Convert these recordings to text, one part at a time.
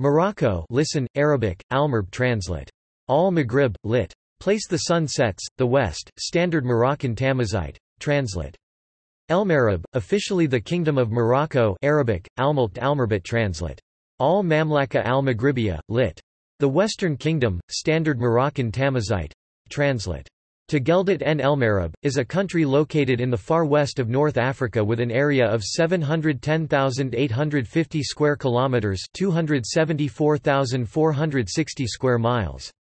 Morocco listen, Arabic, Almerb translate. Al-Maghrib, lit. Place the sun sets, the west, Standard Moroccan Tamazight. Translate. Elmarib, officially the Kingdom of Morocco Arabic, Almulkt Almerbit translate. Al-Mamlaka al-Maghribiya, lit. The Western Kingdom, Standard Moroccan Tamazight. Translate. Tageldat en Elmarib, is a country located in the far west of North Africa with an area of 710,850 square kilometers, 274,460 square miles.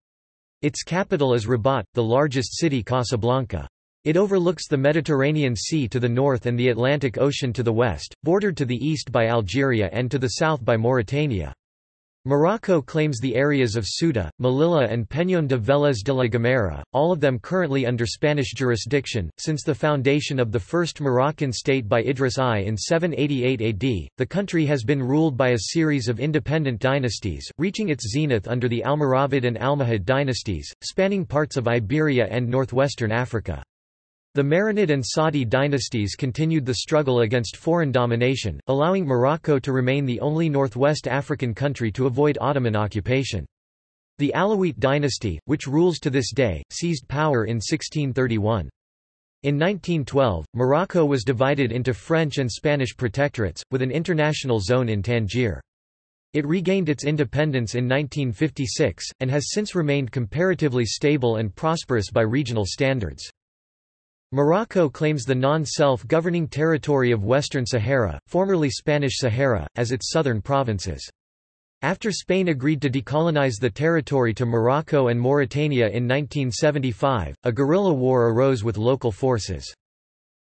Its capital is Rabat, the largest city Casablanca. It overlooks the Mediterranean Sea to the north and the Atlantic Ocean to the west, bordered to the east by Algeria and to the south by Mauritania. Morocco claims the areas of Ceuta, Melilla and Peñón de Vélez de la Gomera, all of them currently under Spanish jurisdiction. Since the foundation of the first Moroccan state by Idris I in 788 AD, the country has been ruled by a series of independent dynasties, reaching its zenith under the Almoravid and Almohad dynasties, spanning parts of Iberia and northwestern Africa. The Marinid and Saadi dynasties continued the struggle against foreign domination, allowing Morocco to remain the only northwest African country to avoid Ottoman occupation. The Alawite dynasty, which rules to this day, seized power in 1631. In 1912, Morocco was divided into French and Spanish protectorates, with an international zone in Tangier. It regained its independence in 1956, and has since remained comparatively stable and prosperous by regional standards. Morocco claims the non-self-governing territory of Western Sahara, formerly Spanish Sahara, as its southern provinces. After Spain agreed to decolonize the territory to Morocco and Mauritania in 1975, a guerrilla war arose with local forces.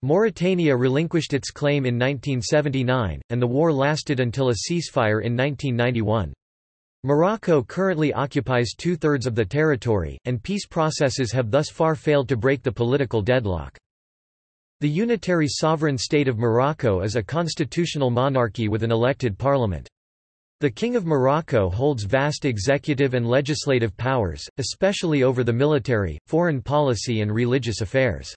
Mauritania relinquished its claim in 1979, and the war lasted until a ceasefire in 1991. Morocco currently occupies two-thirds of the territory, and peace processes have thus far failed to break the political deadlock. The unitary sovereign state of Morocco is a constitutional monarchy with an elected parliament. The King of Morocco holds vast executive and legislative powers, especially over the military, foreign policy and religious affairs.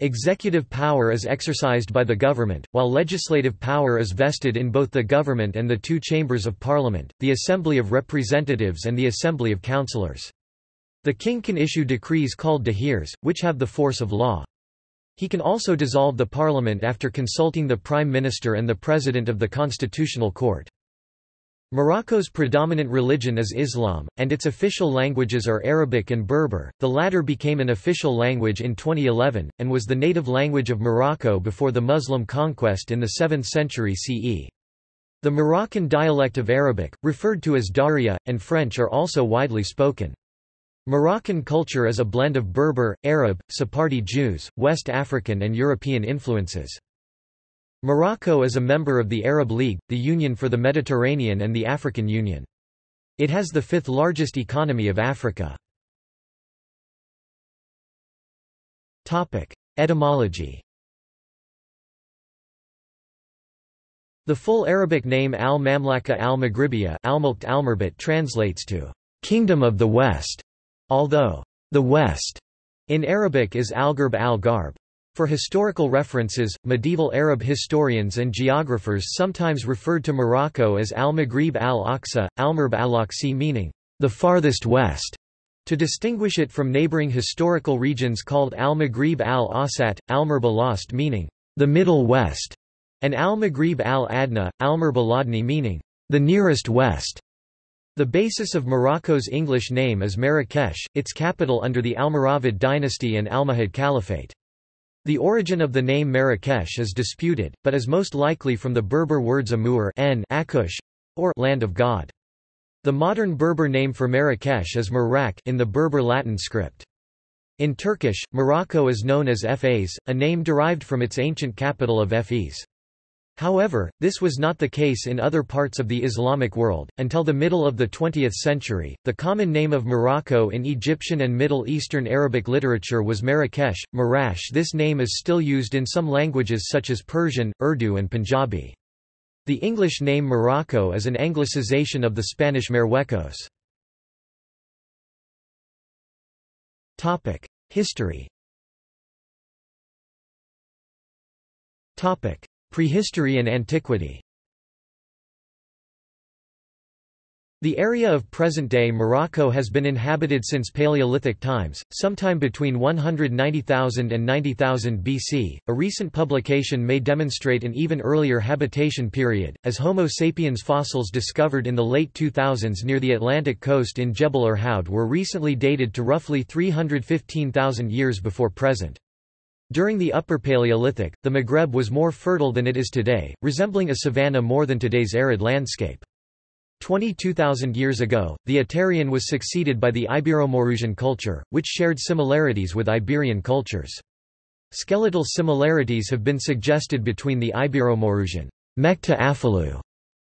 Executive power is exercised by the government, while legislative power is vested in both the government and the two chambers of parliament, the Assembly of Representatives and the Assembly of Councillors. The king can issue decrees called dahirs, which have the force of law. He can also dissolve the parliament after consulting the prime minister and the president of the constitutional court. Morocco's predominant religion is Islam, and its official languages are Arabic and Berber. The latter became an official language in 2011, and was the native language of Morocco before the Muslim conquest in the 7th century CE. The Moroccan dialect of Arabic, referred to as Darija, and French are also widely spoken. Moroccan culture is a blend of Berber, Arab, Sephardi Jews, West African and European influences. Morocco is a member of the Arab League, the Union for the Mediterranean and the African Union. It has the fifth largest economy of Africa. Etymology The full Arabic name al-Mamlaka al-Maghribiya al translates to «Kingdom of the West», although «the West» in Arabic is al-Gharb al-Garb. For historical references, medieval Arab historians and geographers sometimes referred to Morocco as al-Maghrib al-Aqsa, al-Marb al-Aqsi meaning, the farthest west, to distinguish it from neighboring historical regions called al-Maghrib al-Awsat, al-Marb al-Ast meaning, the middle west, and al-Maghrib al-Adna, al-Marb al-Adni meaning, the nearest west. The basis of Morocco's English name is Marrakesh, its capital under the Almoravid dynasty and Almohad Caliphate. The origin of the name Marrakesh is disputed, but is most likely from the Berber words Amur or land of God. The modern Berber name for Marrakesh is Marrak in the Berber Latin script. In Turkish, Morocco is known as Fes, a name derived from its ancient capital of Efes. However, this was not the case in other parts of the Islamic world. Until the middle of the 20th century, the common name of Morocco in Egyptian and Middle Eastern Arabic literature was Marrakesh. Marash this name is still used in some languages such as Persian, Urdu and Punjabi. The English name Morocco is an anglicization of the Spanish Marruecos. History Prehistory and antiquity The area of present-day Morocco has been inhabited since Paleolithic times, sometime between 190,000 and 90,000 BC. A recent publication may demonstrate an even earlier habitation period, as Homo sapiens fossils discovered in the late 2000s near the Atlantic coast in Jebel Irhoud were recently dated to roughly 315,000 years before present. During the Upper Paleolithic, the Maghreb was more fertile than it is today, resembling a savanna more than today's arid landscape. 22,000 years ago, the Aterian was succeeded by the Ibero-Maurusian culture, which shared similarities with Iberian cultures. Skeletal similarities have been suggested between the Ibero-Maurusian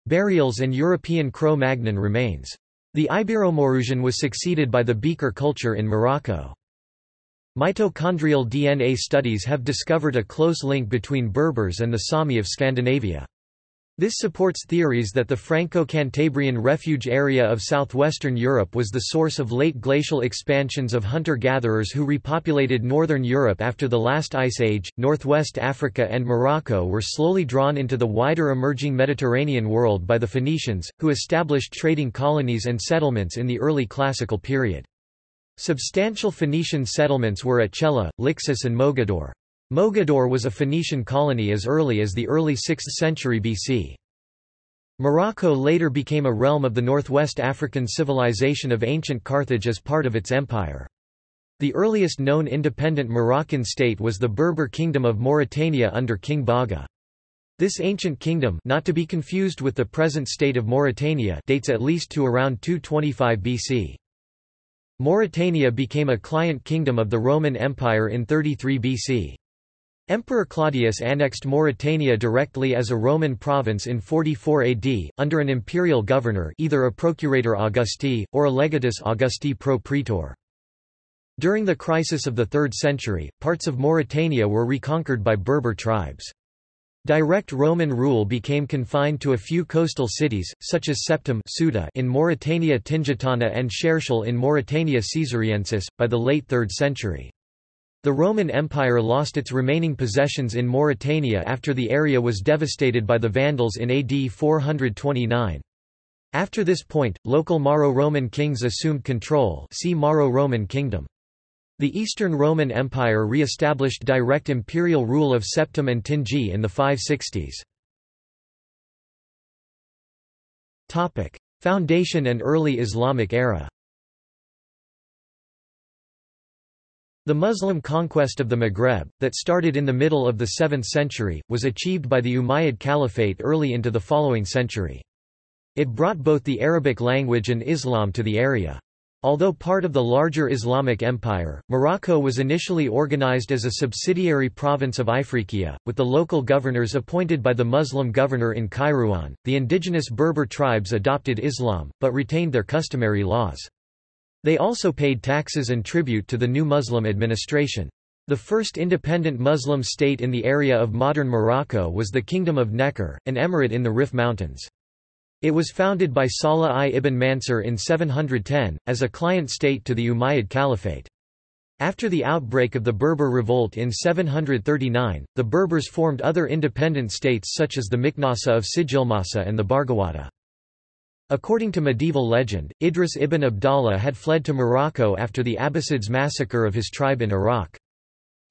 burials and European Cro-Magnon remains. The Ibero-Maurusian was succeeded by the Beaker culture in Morocco. Mitochondrial DNA studies have discovered a close link between Berbers and the Sami of Scandinavia. This supports theories that the Franco-Cantabrian refuge area of southwestern Europe was the source of late glacial expansions of hunter-gatherers who repopulated northern Europe after the last ice age. Northwest Africa and Morocco were slowly drawn into the wider emerging Mediterranean world by the Phoenicians, who established trading colonies and settlements in the early classical period. Substantial Phoenician settlements were at Chella, Lixus and Mogador. Mogador was a Phoenician colony as early as the early 6th century BC. Morocco later became a realm of the northwest African civilization of ancient Carthage as part of its empire. The earliest known independent Moroccan state was the Berber Kingdom of Mauritania under King Baga. This ancient kingdom not to be confused with the present state of Mauritania dates at least to around 225 BC. Mauritania became a client kingdom of the Roman Empire in 33 BC. Emperor Claudius annexed Mauritania directly as a Roman province in 44 AD, under an imperial governor either a procurator Augusti, or a legatus Augusti pro praetor. During the crisis of the 3rd century, parts of Mauritania were reconquered by Berber tribes. Direct Roman rule became confined to a few coastal cities, such as Septem in Mauritania Tingitana and Cherchell in Mauritania Caesariensis, by the late 3rd century. The Roman Empire lost its remaining possessions in Mauritania after the area was devastated by the Vandals in AD 429. After this point, local Mauro-Roman kings assumed control see Mauro-Roman kingdom. The Eastern Roman Empire re-established direct imperial rule of Septem and Tingi in the 560s. Foundation and early Islamic era The Muslim conquest of the Maghreb, that started in the middle of the 7th century, was achieved by the Umayyad Caliphate early into the following century. It brought both the Arabic language and Islam to the area. Although part of the larger Islamic empire, Morocco was initially organized as a subsidiary province of Ifriqiya, with the local governors appointed by the Muslim governor in Kairouan. The indigenous Berber tribes adopted Islam, but retained their customary laws. They also paid taxes and tribute to the new Muslim administration. The first independent Muslim state in the area of modern Morocco was the Kingdom of Nekor, an emirate in the Rif Mountains. It was founded by Salah I ibn Mansur in 710, as a client state to the Umayyad Caliphate. After the outbreak of the Berber Revolt in 739, the Berbers formed other independent states such as the Miknasa of Sijilmasa and the Barghawata. According to medieval legend, Idris ibn Abdallah had fled to Morocco after the Abbasids' massacre of his tribe in Iraq.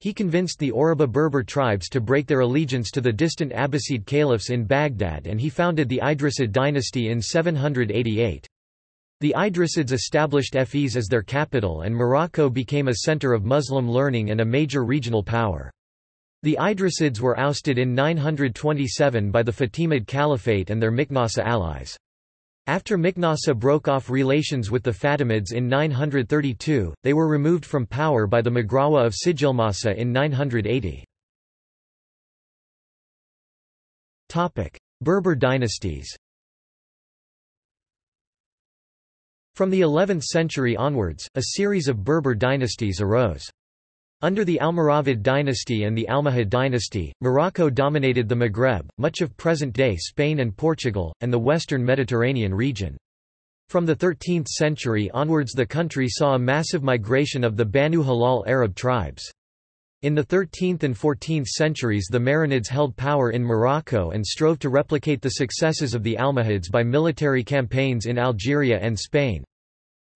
He convinced the Awraba Berber tribes to break their allegiance to the distant Abbasid caliphs in Baghdad and he founded the Idrisid dynasty in 788. The Idrisids established Fez as their capital and Morocco became a center of Muslim learning and a major regional power. The Idrisids were ousted in 927 by the Fatimid Caliphate and their Miknasa allies. After Miknasa broke off relations with the Fatimids in 932, they were removed from power by the Maghrawa of Sijilmasa in 980. Berber dynasties From the 11th century onwards, a series of Berber dynasties arose. Under the Almoravid dynasty and the Almohad dynasty, Morocco dominated the Maghreb, much of present-day Spain and Portugal, and the western Mediterranean region. From the 13th century onwards the country saw a massive migration of the Banu Hilal Arab tribes. In the 13th and 14th centuries the Marinids held power in Morocco and strove to replicate the successes of the Almohads by military campaigns in Algeria and Spain.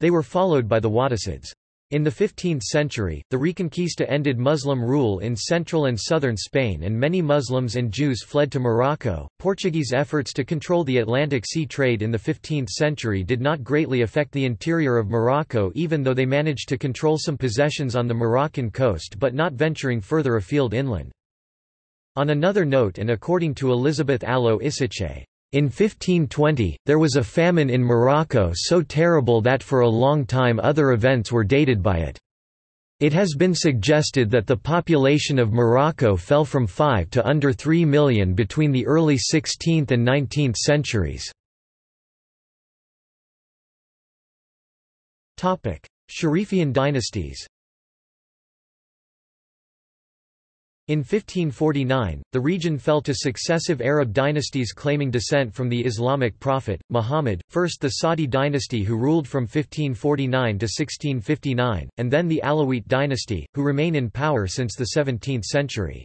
They were followed by the Wattasids. In the 15th century, the Reconquista ended Muslim rule in central and southern Spain and many Muslims and Jews fled to Morocco. Portuguese efforts to control the Atlantic Sea trade in the 15th century did not greatly affect the interior of Morocco even though they managed to control some possessions on the Moroccan coast but not venturing further afield inland. On another note and according to Elizabeth Allo Isichei, in 1520, there was a famine in Morocco so terrible that for a long time other events were dated by it. It has been suggested that the population of Morocco fell from 5 to under 3 million between the early 16th and 19th centuries. Sharifian dynasties In 1549, the region fell to successive Arab dynasties claiming descent from the Islamic prophet, Muhammad, first the Saadi dynasty who ruled from 1549 to 1659, and then the Alawite dynasty, who remain in power since the 17th century.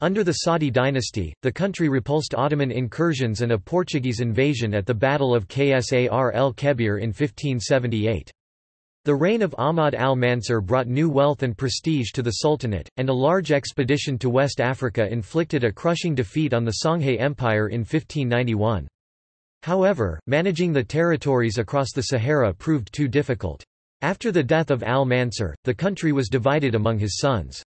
Under the Saadi dynasty, the country repulsed Ottoman incursions and a Portuguese invasion at the Battle of Ksar el-Kebir in 1578. The reign of Ahmad al-Mansur brought new wealth and prestige to the Sultanate, and a large expedition to West Africa inflicted a crushing defeat on the Songhay Empire in 1591. However, managing the territories across the Sahara proved too difficult. After the death of al-Mansur, the country was divided among his sons.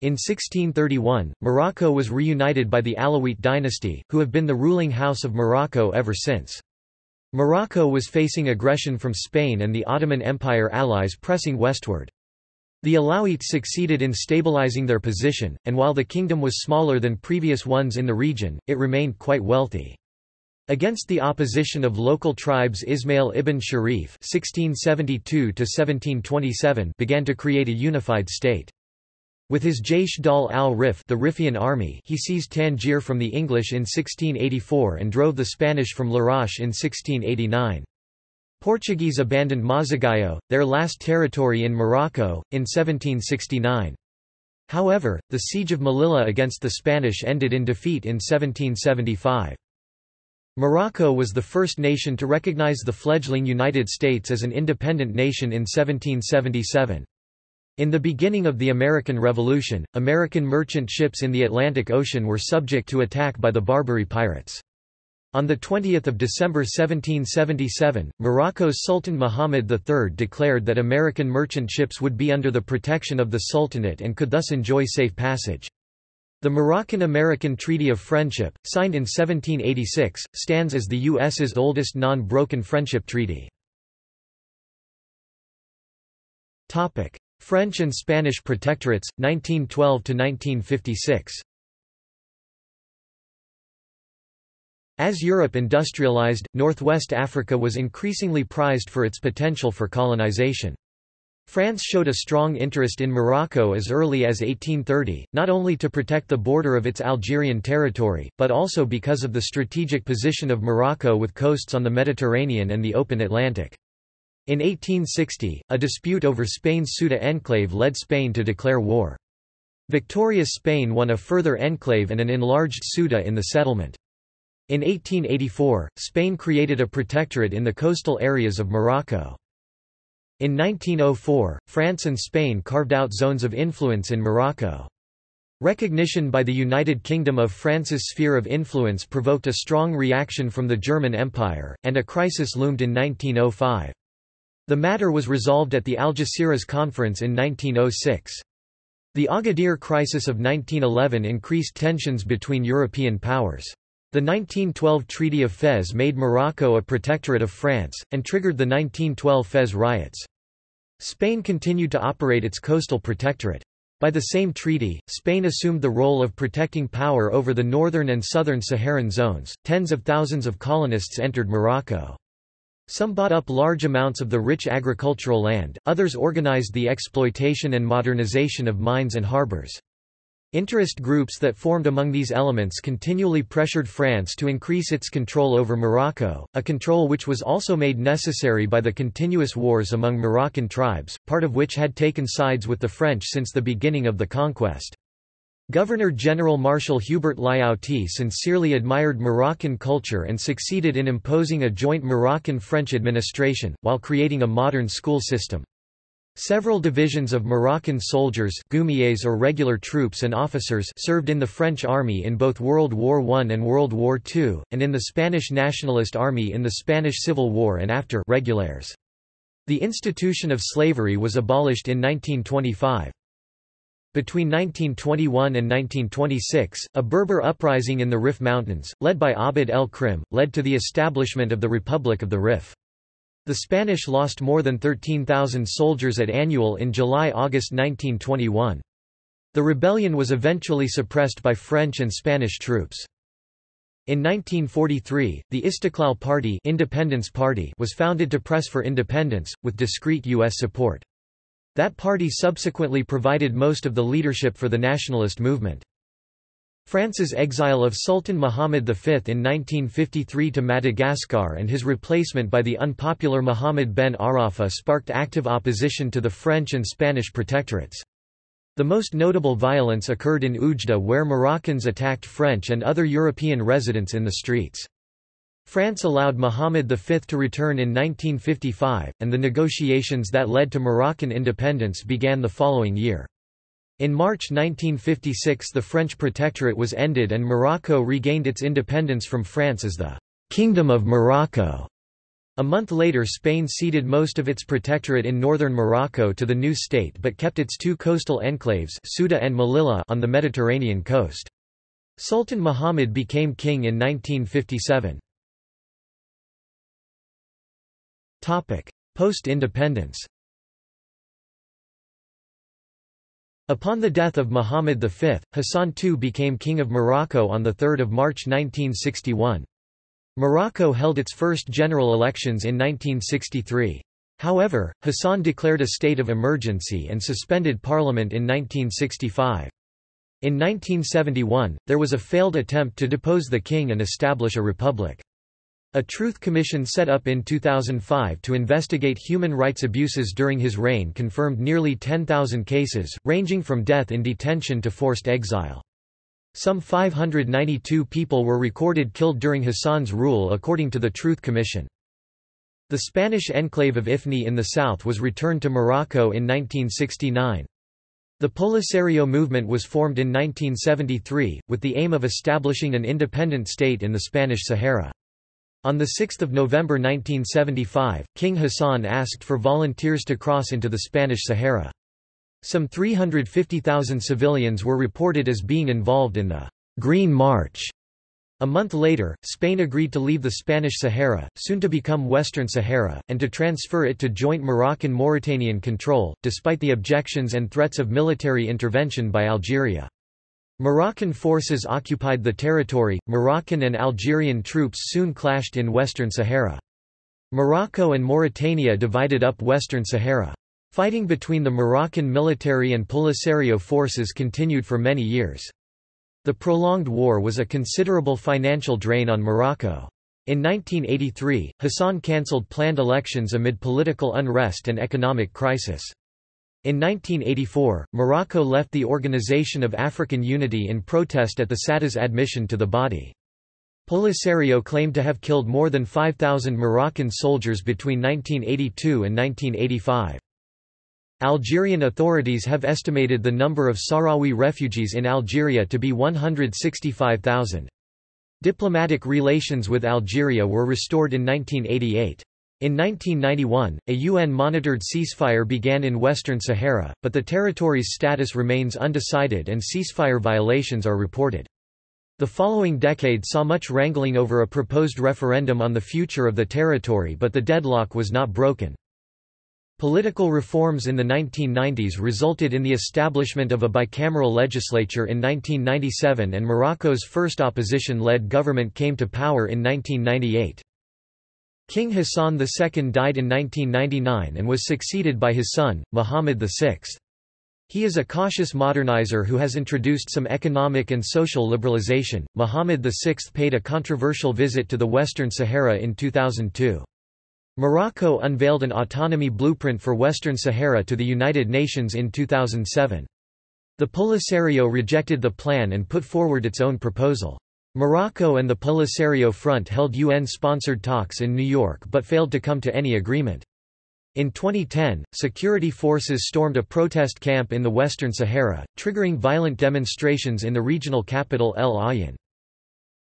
In 1631, Morocco was reunited by the Alawite dynasty, who have been the ruling house of Morocco ever since. Morocco was facing aggression from Spain and the Ottoman Empire allies pressing westward. The Alawites succeeded in stabilizing their position, and while the kingdom was smaller than previous ones in the region, it remained quite wealthy. Against the opposition of local tribes Ismail ibn Sharif (1672–1727) began to create a unified state. With his Jaish Dal al-Rif the Riffian army he seized Tangier from the English in 1684 and drove the Spanish from Larache in 1689. Portuguese abandoned Mazagão, their last territory in Morocco, in 1769. However, the siege of Melilla against the Spanish ended in defeat in 1775. Morocco was the first nation to recognize the fledgling United States as an independent nation in 1777. In the beginning of the American Revolution, American merchant ships in the Atlantic Ocean were subject to attack by the Barbary pirates. On 20 December 1777, Morocco's Sultan Muhammad III declared that American merchant ships would be under the protection of the Sultanate and could thus enjoy safe passage. The Moroccan-American Treaty of Friendship, signed in 1786, stands as the U.S.'s oldest non-broken friendship treaty. French and Spanish protectorates, 1912–1956 As Europe industrialized, northwest Africa was increasingly prized for its potential for colonization. France showed a strong interest in Morocco as early as 1830, not only to protect the border of its Algerian territory, but also because of the strategic position of Morocco with coasts on the Mediterranean and the open Atlantic. In 1860, a dispute over Spain's Ceuta enclave led Spain to declare war. Victorious Spain won a further enclave and an enlarged Ceuta in the settlement. In 1884, Spain created a protectorate in the coastal areas of Morocco. In 1904, France and Spain carved out zones of influence in Morocco. Recognition by the United Kingdom of France's sphere of influence provoked a strong reaction from the German Empire, and a crisis loomed in 1905. The matter was resolved at the Algeciras Conference in 1906. The Agadir crisis of 1911 increased tensions between European powers. The 1912 Treaty of Fez made Morocco a protectorate of France, and triggered the 1912 Fez riots. Spain continued to operate its coastal protectorate. By the same treaty, Spain assumed the role of protecting power over the northern and southern Saharan zones. Tens of thousands of colonists entered Morocco. Some bought up large amounts of the rich agricultural land, others organized the exploitation and modernization of mines and harbors. Interest groups that formed among these elements continually pressured France to increase its control over Morocco, a control which was also made necessary by the continuous wars among Moroccan tribes, part of which had taken sides with the French since the beginning of the conquest. Governor-General Marshal Hubert Lyautey sincerely admired Moroccan culture and succeeded in imposing a joint Moroccan-French administration, while creating a modern school system. Several divisions of Moroccan soldiers or regular troops and officers served in the French army in both World War I and World War II, and in the Spanish Nationalist Army in the Spanish Civil War and after regulars. The institution of slavery was abolished in 1925. Between 1921 and 1926, a Berber uprising in the Rif Mountains, led by Abd el-Krim, led to the establishment of the Republic of the Rif. The Spanish lost more than 13,000 soldiers at Annual in July–August 1921. The rebellion was eventually suppressed by French and Spanish troops. In 1943, the Istiqlal Party, Independence Party was founded to press for independence, with discreet U.S. support. That party subsequently provided most of the leadership for the nationalist movement. France's exile of Sultan Muhammad V in 1953 to Madagascar and his replacement by the unpopular Muhammad ben Arafa sparked active opposition to the French and Spanish protectorates. The most notable violence occurred in Oujda where Moroccans attacked French and other European residents in the streets. France allowed Muhammad V to return in 1955, and the negotiations that led to Moroccan independence began the following year. In March 1956 the French protectorate was ended and Morocco regained its independence from France as the «Kingdom of Morocco». A month later Spain ceded most of its protectorate in northern Morocco to the new state but kept its two coastal enclaves Ceuta and Melilla on the Mediterranean coast. Sultan Muhammad became king in 1957. Post-independence Upon the death of Muhammad V, Hassan II became King of Morocco on 3 March 1961. Morocco held its first general elections in 1963. However, Hassan declared a state of emergency and suspended parliament in 1965. In 1971, there was a failed attempt to depose the king and establish a republic. A Truth Commission set up in 2005 to investigate human rights abuses during his reign confirmed nearly 10,000 cases, ranging from death in detention to forced exile. Some 592 people were recorded killed during Hassan's rule according to the Truth Commission. The Spanish enclave of Ifni in the south was returned to Morocco in 1969. The Polisario movement was formed in 1973, with the aim of establishing an independent state in the Spanish Sahara. On 6 November 1975, King Hassan asked for volunteers to cross into the Spanish Sahara. Some 350,000 civilians were reported as being involved in the Green March. A month later, Spain agreed to leave the Spanish Sahara, soon to become Western Sahara, and to transfer it to joint Moroccan-Mauritanian control, despite the objections and threats of military intervention by Algeria. Moroccan forces occupied the territory, Moroccan and Algerian troops soon clashed in Western Sahara. Morocco and Mauritania divided up Western Sahara. Fighting between the Moroccan military and Polisario forces continued for many years. The prolonged war was a considerable financial drain on Morocco. In 1983, Hassan cancelled planned elections amid political unrest and economic crisis. In 1984, Morocco left the Organization of African Unity in protest at the SADA's admission to the body. Polisario claimed to have killed more than 5,000 Moroccan soldiers between 1982 and 1985. Algerian authorities have estimated the number of Sahrawi refugees in Algeria to be 165,000. Diplomatic relations with Algeria were restored in 1988. In 1991, a UN-monitored ceasefire began in Western Sahara, but the territory's status remains undecided and ceasefire violations are reported. The following decade saw much wrangling over a proposed referendum on the future of the territory but the deadlock was not broken. Political reforms in the 1990s resulted in the establishment of a bicameral legislature in 1997 and Morocco's first opposition-led government came to power in 1998. King Hassan II died in 1999 and was succeeded by his son, Muhammad VI. He is a cautious modernizer who has introduced some economic and social liberalization. Muhammad VI paid a controversial visit to the Western Sahara in 2002. Morocco unveiled an autonomy blueprint for Western Sahara to the United Nations in 2007. The Polisario rejected the plan and put forward its own proposal. Morocco and the Polisario Front held UN-sponsored talks in New York but failed to come to any agreement. In 2010, security forces stormed a protest camp in the Western Sahara, triggering violent demonstrations in the regional capital El Aaiún.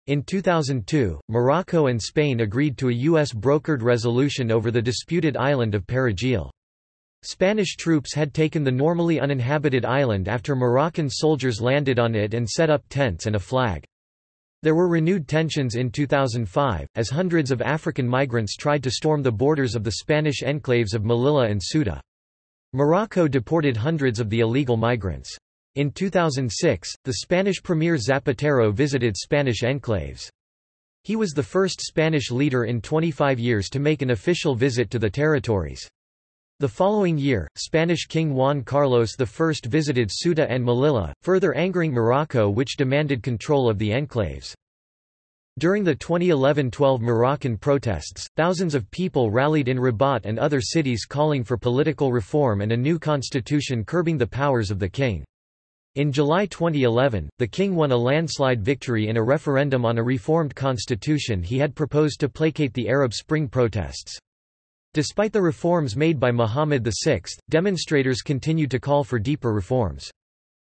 In 2002, Morocco and Spain agreed to a U.S.-brokered resolution over the disputed island of Perejil. Spanish troops had taken the normally uninhabited island after Moroccan soldiers landed on it and set up tents and a flag. There were renewed tensions in 2005, as hundreds of African migrants tried to storm the borders of the Spanish enclaves of Melilla and Ceuta. Morocco deported hundreds of the illegal migrants. In 2006, the Spanish Premier Zapatero visited Spanish enclaves. He was the first Spanish leader in 25 years to make an official visit to the territories. The following year, Spanish King Juan Carlos I visited Ceuta and Melilla, further angering Morocco which demanded control of the enclaves. During the 2011–12 Moroccan protests, thousands of people rallied in Rabat and other cities calling for political reform and a new constitution curbing the powers of the king. In July 2011, the king won a landslide victory in a referendum on a reformed constitution he had proposed to placate the Arab Spring protests. Despite the reforms made by Muhammad VI, demonstrators continued to call for deeper reforms.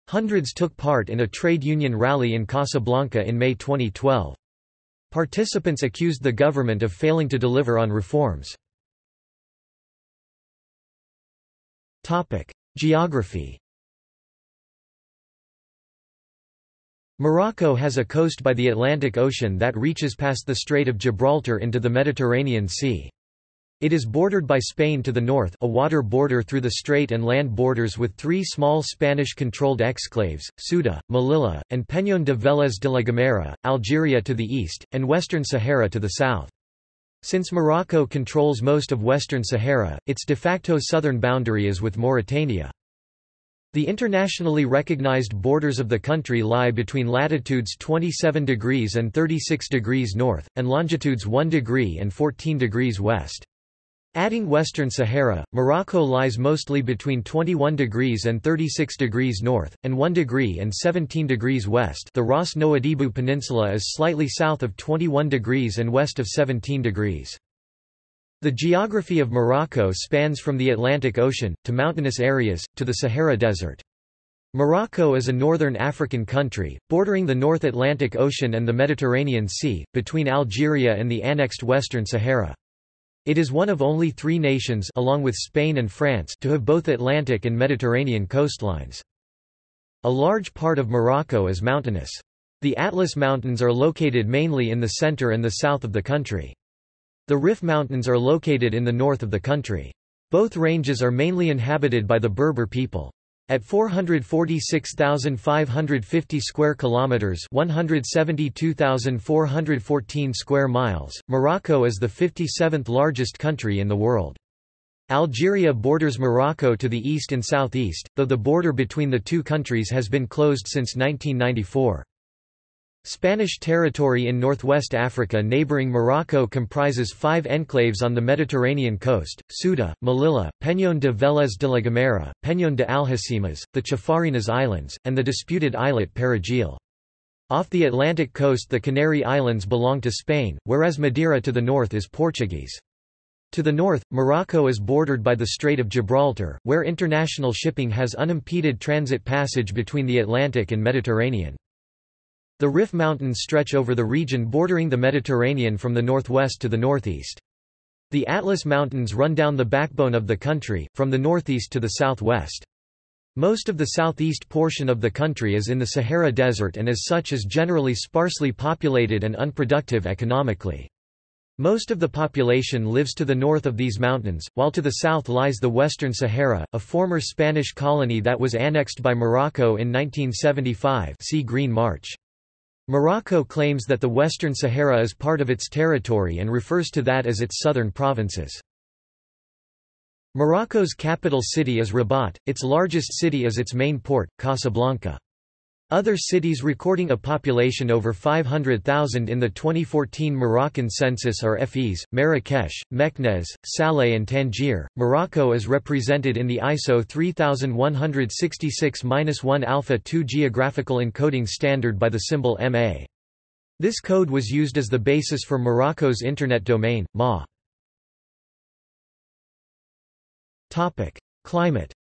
Hundreds took part in a trade union rally in Casablanca in May 2012. Participants accused the government of failing to deliver on reforms. Geography Morocco has a coast by the Atlantic Ocean that reaches past the Strait of Gibraltar into the Mediterranean Sea. It is bordered by Spain to the north a water border through the strait and land borders with three small Spanish-controlled exclaves, Ceuta, Melilla, and Peñón de Vélez de la Gomera, Algeria to the east, and Western Sahara to the south. Since Morocco controls most of Western Sahara, its de facto southern boundary is with Mauritania. The internationally recognized borders of the country lie between latitudes 27 degrees and 36 degrees north, and longitudes 1 degree and 14 degrees west. Adding Western Sahara, Morocco lies mostly between 21 degrees and 36 degrees north, and 1 degree and 17 degrees west the Ras Nouadhibou Peninsula is slightly south of 21 degrees and west of 17 degrees. The geography of Morocco spans from the Atlantic Ocean, to mountainous areas, to the Sahara Desert. Morocco is a northern African country, bordering the North Atlantic Ocean and the Mediterranean Sea, between Algeria and the annexed Western Sahara. It is one of only three nations along with Spain and France to have both Atlantic and Mediterranean coastlines. A large part of Morocco is mountainous. The Atlas Mountains are located mainly in the center and the south of the country. The Rif Mountains are located in the north of the country. Both ranges are mainly inhabited by the Berber people. At 446,550 square kilometers, 172,414 square miles, Morocco is the 57th largest country in the world. Algeria borders Morocco to the east and southeast, though the border between the two countries has been closed since 1994. Spanish territory in northwest Africa neighboring Morocco comprises five enclaves on the Mediterranean coast, Ceuta, Melilla, Peñón de Vélez de la Gomera, Peñón de Algeciras, the Chafarinas Islands, and the disputed islet Perejil. Off the Atlantic coast the Canary Islands belong to Spain, whereas Madeira to the north is Portuguese. To the north, Morocco is bordered by the Strait of Gibraltar, where international shipping has unimpeded transit passage between the Atlantic and Mediterranean. The Rif Mountains stretch over the region bordering the Mediterranean from the northwest to the northeast. The Atlas Mountains run down the backbone of the country, from the northeast to the southwest. Most of the southeast portion of the country is in the Sahara Desert and as such is generally sparsely populated and unproductive economically. Most of the population lives to the north of these mountains, while to the south lies the Western Sahara, a former Spanish colony that was annexed by Morocco in 1975 see Green March. Morocco claims that the Western Sahara is part of its territory and refers to that as its southern provinces. Morocco's capital city is Rabat, its largest city is its main port, Casablanca. Other cities recording a population over 500,000 in the 2014 Moroccan census are Fez, Marrakesh, Meknes, Salé and Tangier. Morocco is represented in the ISO 3166-1 Alpha 2 geographical encoding standard by the symbol MA. This code was used as the basis for Morocco's internet domain, MA. Topic: Climate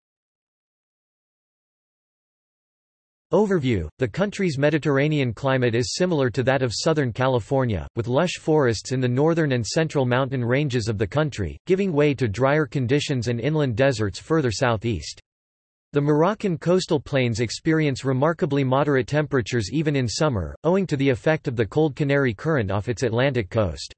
Overview The country's Mediterranean climate is similar to that of Southern California, with lush forests in the northern and central mountain ranges of the country, giving way to drier conditions and inland deserts further southeast. The Moroccan coastal plains experience remarkably moderate temperatures even in summer, owing to the effect of the cold Canary Current off its Atlantic coast.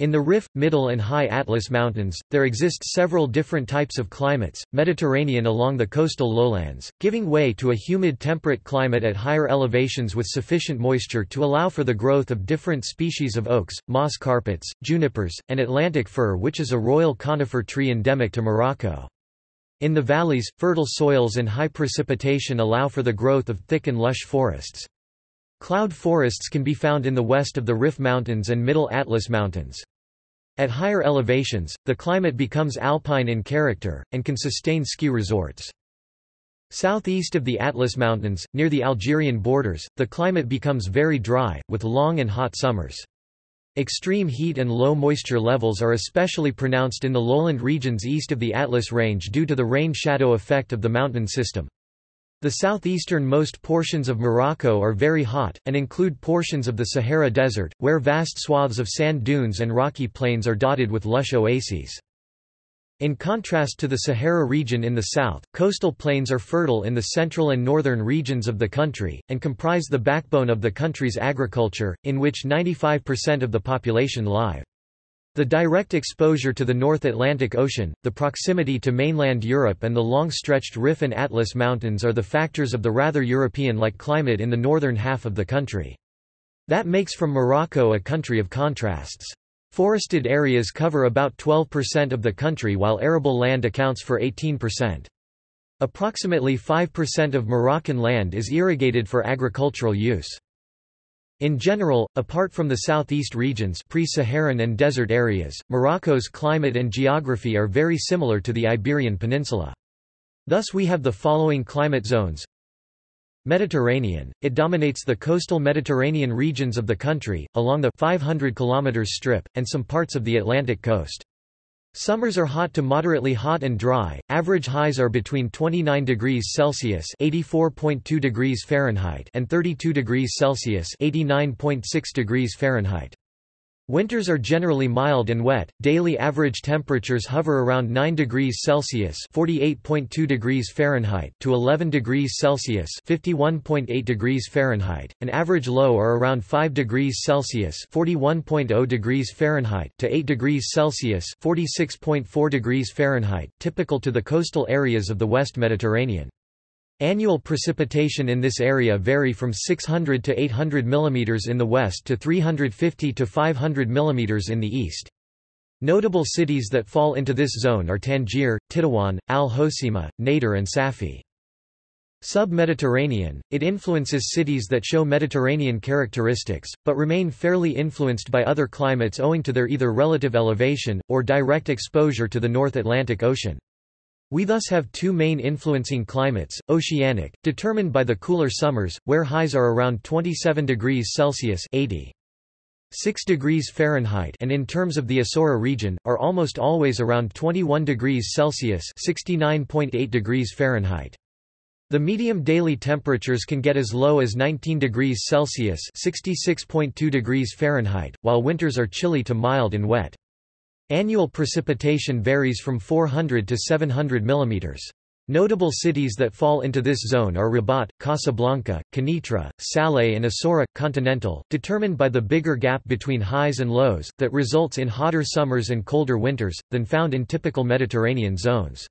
In the Rif, Middle and High Atlas Mountains, there exist several different types of climates, Mediterranean along the coastal lowlands, giving way to a humid temperate climate at higher elevations with sufficient moisture to allow for the growth of different species of oaks, moss carpets, junipers, and Atlantic fir which is a royal conifer tree endemic to Morocco. In the valleys, fertile soils and high precipitation allow for the growth of thick and lush forests. Cloud forests can be found in the west of the Rif Mountains and Middle Atlas Mountains. At higher elevations, the climate becomes alpine in character, and can sustain ski resorts. Southeast of the Atlas Mountains, near the Algerian borders, the climate becomes very dry, with long and hot summers. Extreme heat and low moisture levels are especially pronounced in the lowland regions east of the Atlas Range due to the rain-shadow effect of the mountain system. The southeastern-most portions of Morocco are very hot, and include portions of the Sahara Desert, where vast swaths of sand dunes and rocky plains are dotted with lush oases. In contrast to the Sahara region in the south, coastal plains are fertile in the central and northern regions of the country, and comprise the backbone of the country's agriculture, in which 95% of the population live. The direct exposure to the North Atlantic Ocean, the proximity to mainland Europe and the long-stretched Rif and Atlas Mountains are the factors of the rather European-like climate in the northern half of the country. That makes from Morocco a country of contrasts. Forested areas cover about 12% of the country while arable land accounts for 18%. Approximately 5% of Moroccan land is irrigated for agricultural use. In general, apart from the southeast regions pre-Saharan and desert areas, Morocco's climate and geography are very similar to the Iberian Peninsula. Thus we have the following climate zones. Mediterranean. It dominates the coastal Mediterranean regions of the country, along the 500 km strip, and some parts of the Atlantic coast. Summers are hot to moderately hot and dry. Average highs are between 29 degrees Celsius (84.2 degrees Fahrenheit) and 32 degrees Celsius (89.6 degrees Fahrenheit). Winters are generally mild and wet. Daily average temperatures hover around 9 degrees Celsius (48.2 degrees Fahrenheit) to 11 degrees Celsius (51.8 degrees Fahrenheit). An average low are around 5 degrees Celsius (41.0 degrees Fahrenheit) to 8 degrees Celsius (46.4 degrees Fahrenheit), typical to the coastal areas of the West Mediterranean. Annual precipitation in this area vary from 600 to 800 mm in the west to 350 to 500 mm in the east. Notable cities that fall into this zone are Tangier, Tetuan, Al Hoceima, Nador and Safi. Sub-Mediterranean, it influences cities that show Mediterranean characteristics, but remain fairly influenced by other climates owing to their either relative elevation, or direct exposure to the North Atlantic Ocean. We thus have two main influencing climates, oceanic, determined by the cooler summers, where highs are around 27 degrees Celsius 80. 6 degrees Fahrenheit and in terms of the Essaouira region, are almost always around 21 degrees Celsius 69.8 degrees Fahrenheit. The medium daily temperatures can get as low as 19 degrees Celsius 66.2 degrees Fahrenheit, while winters are chilly to mild and wet. Annual precipitation varies from 400 to 700 mm. Notable cities that fall into this zone are Rabat, Casablanca, Kenitra, Salé and Essaouira, continental, determined by the bigger gap between highs and lows, that results in hotter summers and colder winters, than found in typical Mediterranean zones.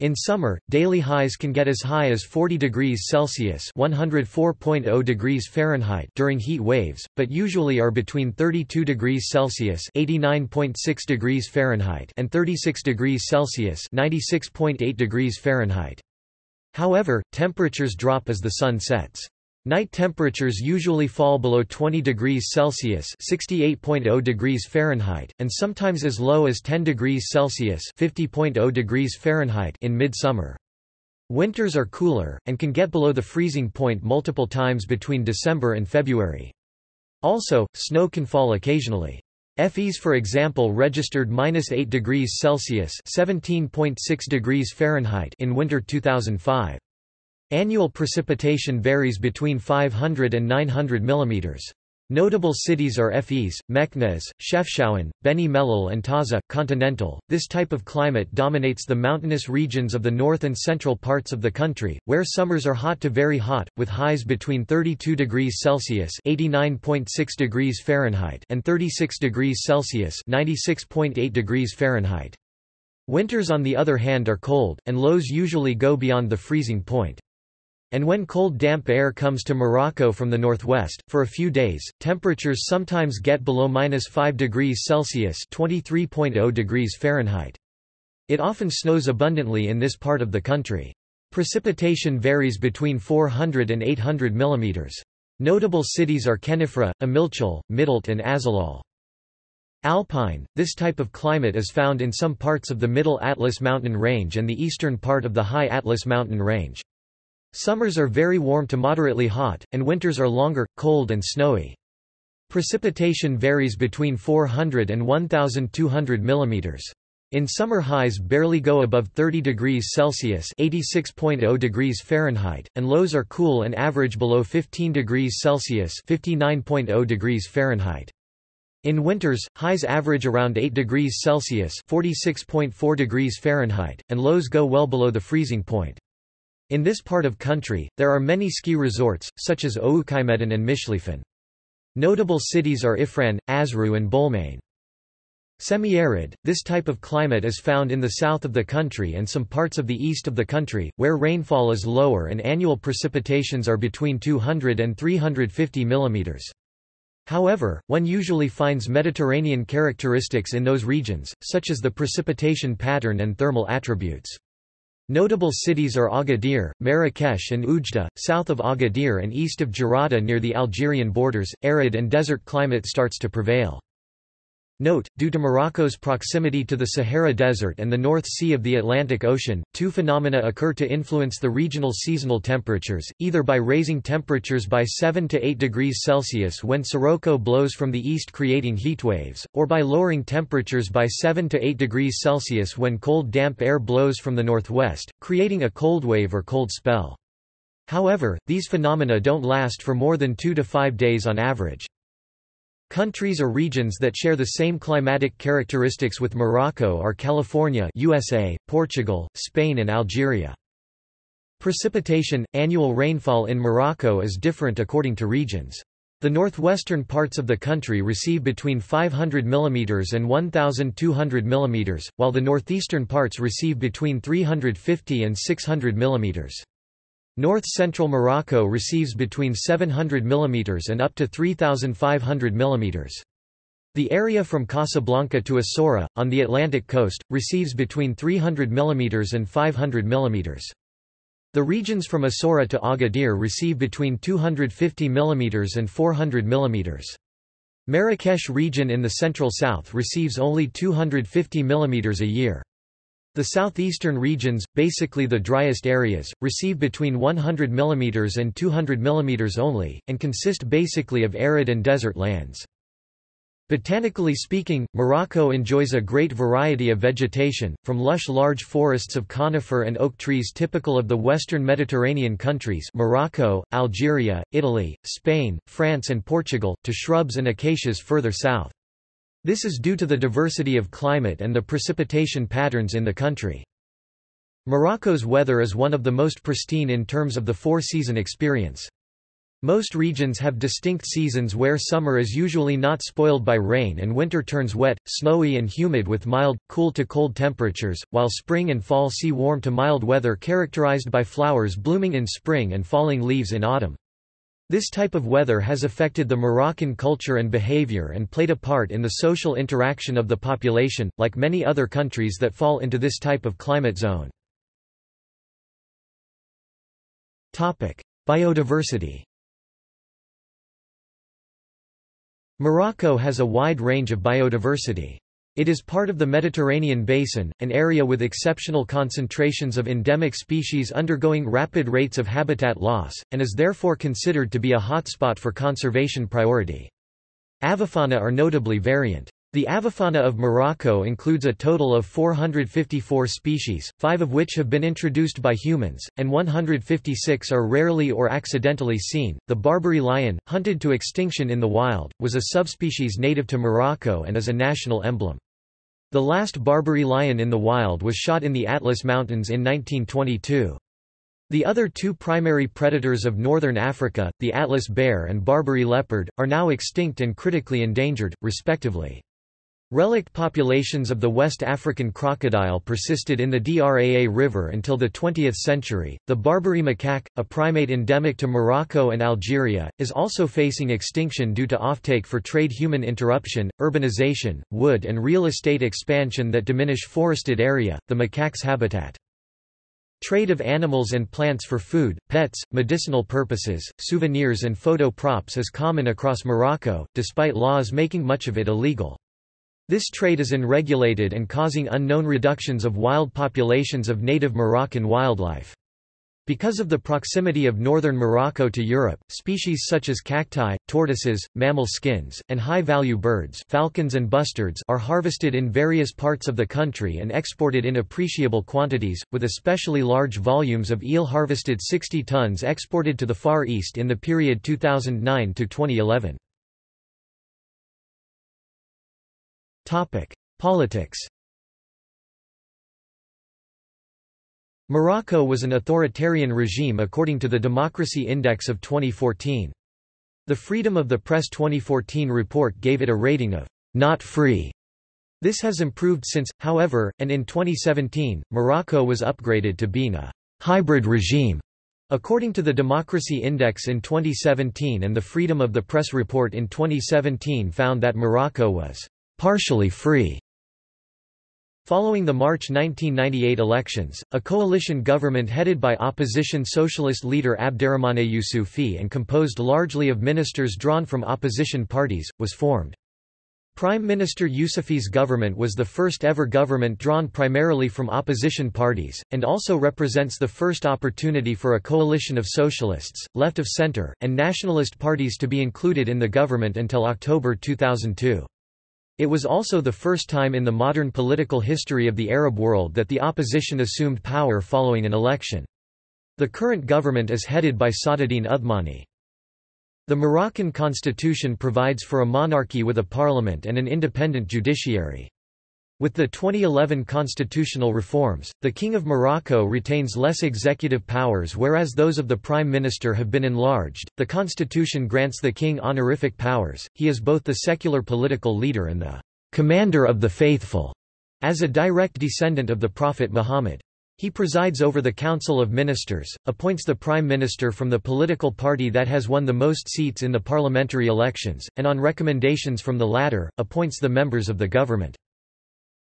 In summer, daily highs can get as high as 40 degrees Celsius (104.0 degrees Fahrenheit) during heat waves, but usually are between 32 degrees Celsius (89.6 degrees Fahrenheit) and 36 degrees Celsius (96.8 degrees Fahrenheit). However, temperatures drop as the sun sets. Night temperatures usually fall below 20 degrees Celsius (68.0 degrees Fahrenheit) and sometimes as low as 10 degrees Celsius (50.0 degrees Fahrenheit) in mid-summer. Winters are cooler and can get below the freezing point multiple times between December and February. Also, snow can fall occasionally. Fes for example registered minus 8 degrees Celsius (17.6 degrees Fahrenheit) in winter 2005. Annual precipitation varies between 500 and 900 mm. Notable cities are Fes, Meknes, Chefchaouen, Beni Mellal and Taza, continental. This type of climate dominates the mountainous regions of the north and central parts of the country, where summers are hot to very hot, with highs between 32 degrees Celsius (89.6 degrees Fahrenheit) and 36 degrees Celsius (96.8 degrees Fahrenheit). Winters on the other hand are cold, and lows usually go beyond the freezing point. And when cold damp air comes to Morocco from the northwest, for a few days, temperatures sometimes get below minus 5 degrees Celsius (23.0 degrees Fahrenheit). It often snows abundantly in this part of the country. Precipitation varies between 400 and 800 mm. Notable cities are Khenifra, Imilchil, Midelt and Azilal. Alpine, this type of climate is found in some parts of the Middle Atlas mountain range and the eastern part of the High Atlas mountain range. Summers are very warm to moderately hot, and winters are longer, cold and snowy. Precipitation varies between 400 and 1,200 mm. In summer highs barely go above 30 degrees Celsius (86.0 degrees Fahrenheit), and lows are cool and average below 15 degrees Celsius (59.0 degrees Fahrenheit). In winters, highs average around 8 degrees Celsius (46.4 degrees Fahrenheit), and lows go well below the freezing point. In this part of country, there are many ski resorts, such as Oukaimeden and Mischliffen. Notable cities are Ifrane, Azrou and Boulmane. Semi-arid, this type of climate is found in the south of the country and some parts of the east of the country, where rainfall is lower and annual precipitations are between 200 and 350 mm. However, one usually finds Mediterranean characteristics in those regions, such as the precipitation pattern and thermal attributes. Notable cities are Agadir, Marrakesh and Oujda, south of Agadir and east of Jerada near the Algerian borders, arid and desert climate starts to prevail. Note, due to Morocco's proximity to the Sahara Desert and the North Sea of the Atlantic Ocean, two phenomena occur to influence the regional seasonal temperatures, either by raising temperatures by 7 to 8 degrees Celsius when Sirocco blows from the east creating heatwaves, or by lowering temperatures by 7 to 8 degrees Celsius when cold damp air blows from the northwest, creating a cold wave or cold spell. However, these phenomena don't last for more than 2 to 5 days on average. Countries or regions that share the same climatic characteristics with Morocco are California USA, Portugal, Spain and Algeria. Precipitation – Annual rainfall in Morocco is different according to regions. The northwestern parts of the country receive between 500 mm and 1,200 mm, while the northeastern parts receive between 350 and 600 mm. North-central Morocco receives between 700 mm and up to 3,500 mm. The area from Casablanca to Essaouira, on the Atlantic coast, receives between 300 mm and 500 mm. The regions from Essaouira to Agadir receive between 250 mm and 400 mm. Marrakesh region in the central south receives only 250 mm a year. The southeastern regions, basically the driest areas, receive between 100 mm and 200 mm only, and consist basically of arid and desert lands. Botanically speaking, Morocco enjoys a great variety of vegetation, from lush large forests of conifer and oak trees typical of the western Mediterranean countries Morocco, Algeria, Italy, Spain, France and Portugal, to shrubs and acacias further south. This is due to the diversity of climate and the precipitation patterns in the country. Morocco's weather is one of the most pristine in terms of the four-season experience. Most regions have distinct seasons where summer is usually not spoiled by rain and winter turns wet, snowy and humid with mild, cool to cold temperatures, while spring and fall see warm to mild weather characterized by flowers blooming in spring and falling leaves in autumn. This type of weather has affected the Moroccan culture and behavior and played a part in the social interaction of the population, like many other countries that fall into this type of climate zone. Biodiversity Morocco has a wide range of biodiversity. It is part of the Mediterranean basin, an area with exceptional concentrations of endemic species undergoing rapid rates of habitat loss, and is therefore considered to be a hotspot for conservation priority. Avifauna are notably variant. The avifauna of Morocco includes a total of 454 species, five of which have been introduced by humans, and 156 are rarely or accidentally seen. The Barbary lion, hunted to extinction in the wild, was a subspecies native to Morocco and is a national emblem. The last Barbary lion in the wild was shot in the Atlas Mountains in 1922. The other two primary predators of northern Africa, the Atlas bear and Barbary leopard, are now extinct and critically endangered, respectively. Relict populations of the West African crocodile persisted in the Draa River until the 20th century. The Barbary macaque, a primate endemic to Morocco and Algeria, is also facing extinction due to offtake for trade human interruption, urbanization, wood and real estate expansion that diminish forested area, the macaque's habitat. Trade of animals and plants for food, pets, medicinal purposes, souvenirs and photo props is common across Morocco, despite laws making much of it illegal. This trade is unregulated and causing unknown reductions of wild populations of native Moroccan wildlife. Because of the proximity of northern Morocco to Europe, species such as cacti, tortoises, mammal skins, and high-value birds falcons and bustards are harvested in various parts of the country and exported in appreciable quantities, with especially large volumes of eel harvested 60 tons exported to the Far East in the period 2009–2011. Politics Morocco was an authoritarian regime according to the Democracy Index of 2014. The Freedom of the Press 2014 report gave it a rating of not free. This has improved since, however, and in 2017, Morocco was upgraded to being a hybrid regime. According to the Democracy Index in 2017 and the Freedom of the Press report in 2017 found that Morocco was partially free. Following the March 1998 elections, a coalition government headed by opposition socialist leader Abderrahmane Youssoufi and composed largely of ministers drawn from opposition parties, was formed. Prime Minister Youssoufi's government was the first ever government drawn primarily from opposition parties, and also represents the first opportunity for a coalition of socialists, left of center, and nationalist parties to be included in the government until October 2002. It was also the first time in the modern political history of the Arab world that the opposition assumed power following an election. The current government is headed by Saadeddine Othmani. The Moroccan constitution provides for a monarchy with a parliament and an independent judiciary. With the 2011 constitutional reforms, the King of Morocco retains less executive powers whereas those of the Prime Minister have been enlarged. The constitution grants the king honorific powers, he is both the secular political leader and the commander of the faithful, as a direct descendant of the Prophet Muhammad. He presides over the Council of Ministers, appoints the Prime Minister from the political party that has won the most seats in the parliamentary elections, and on recommendations from the latter, appoints the members of the government.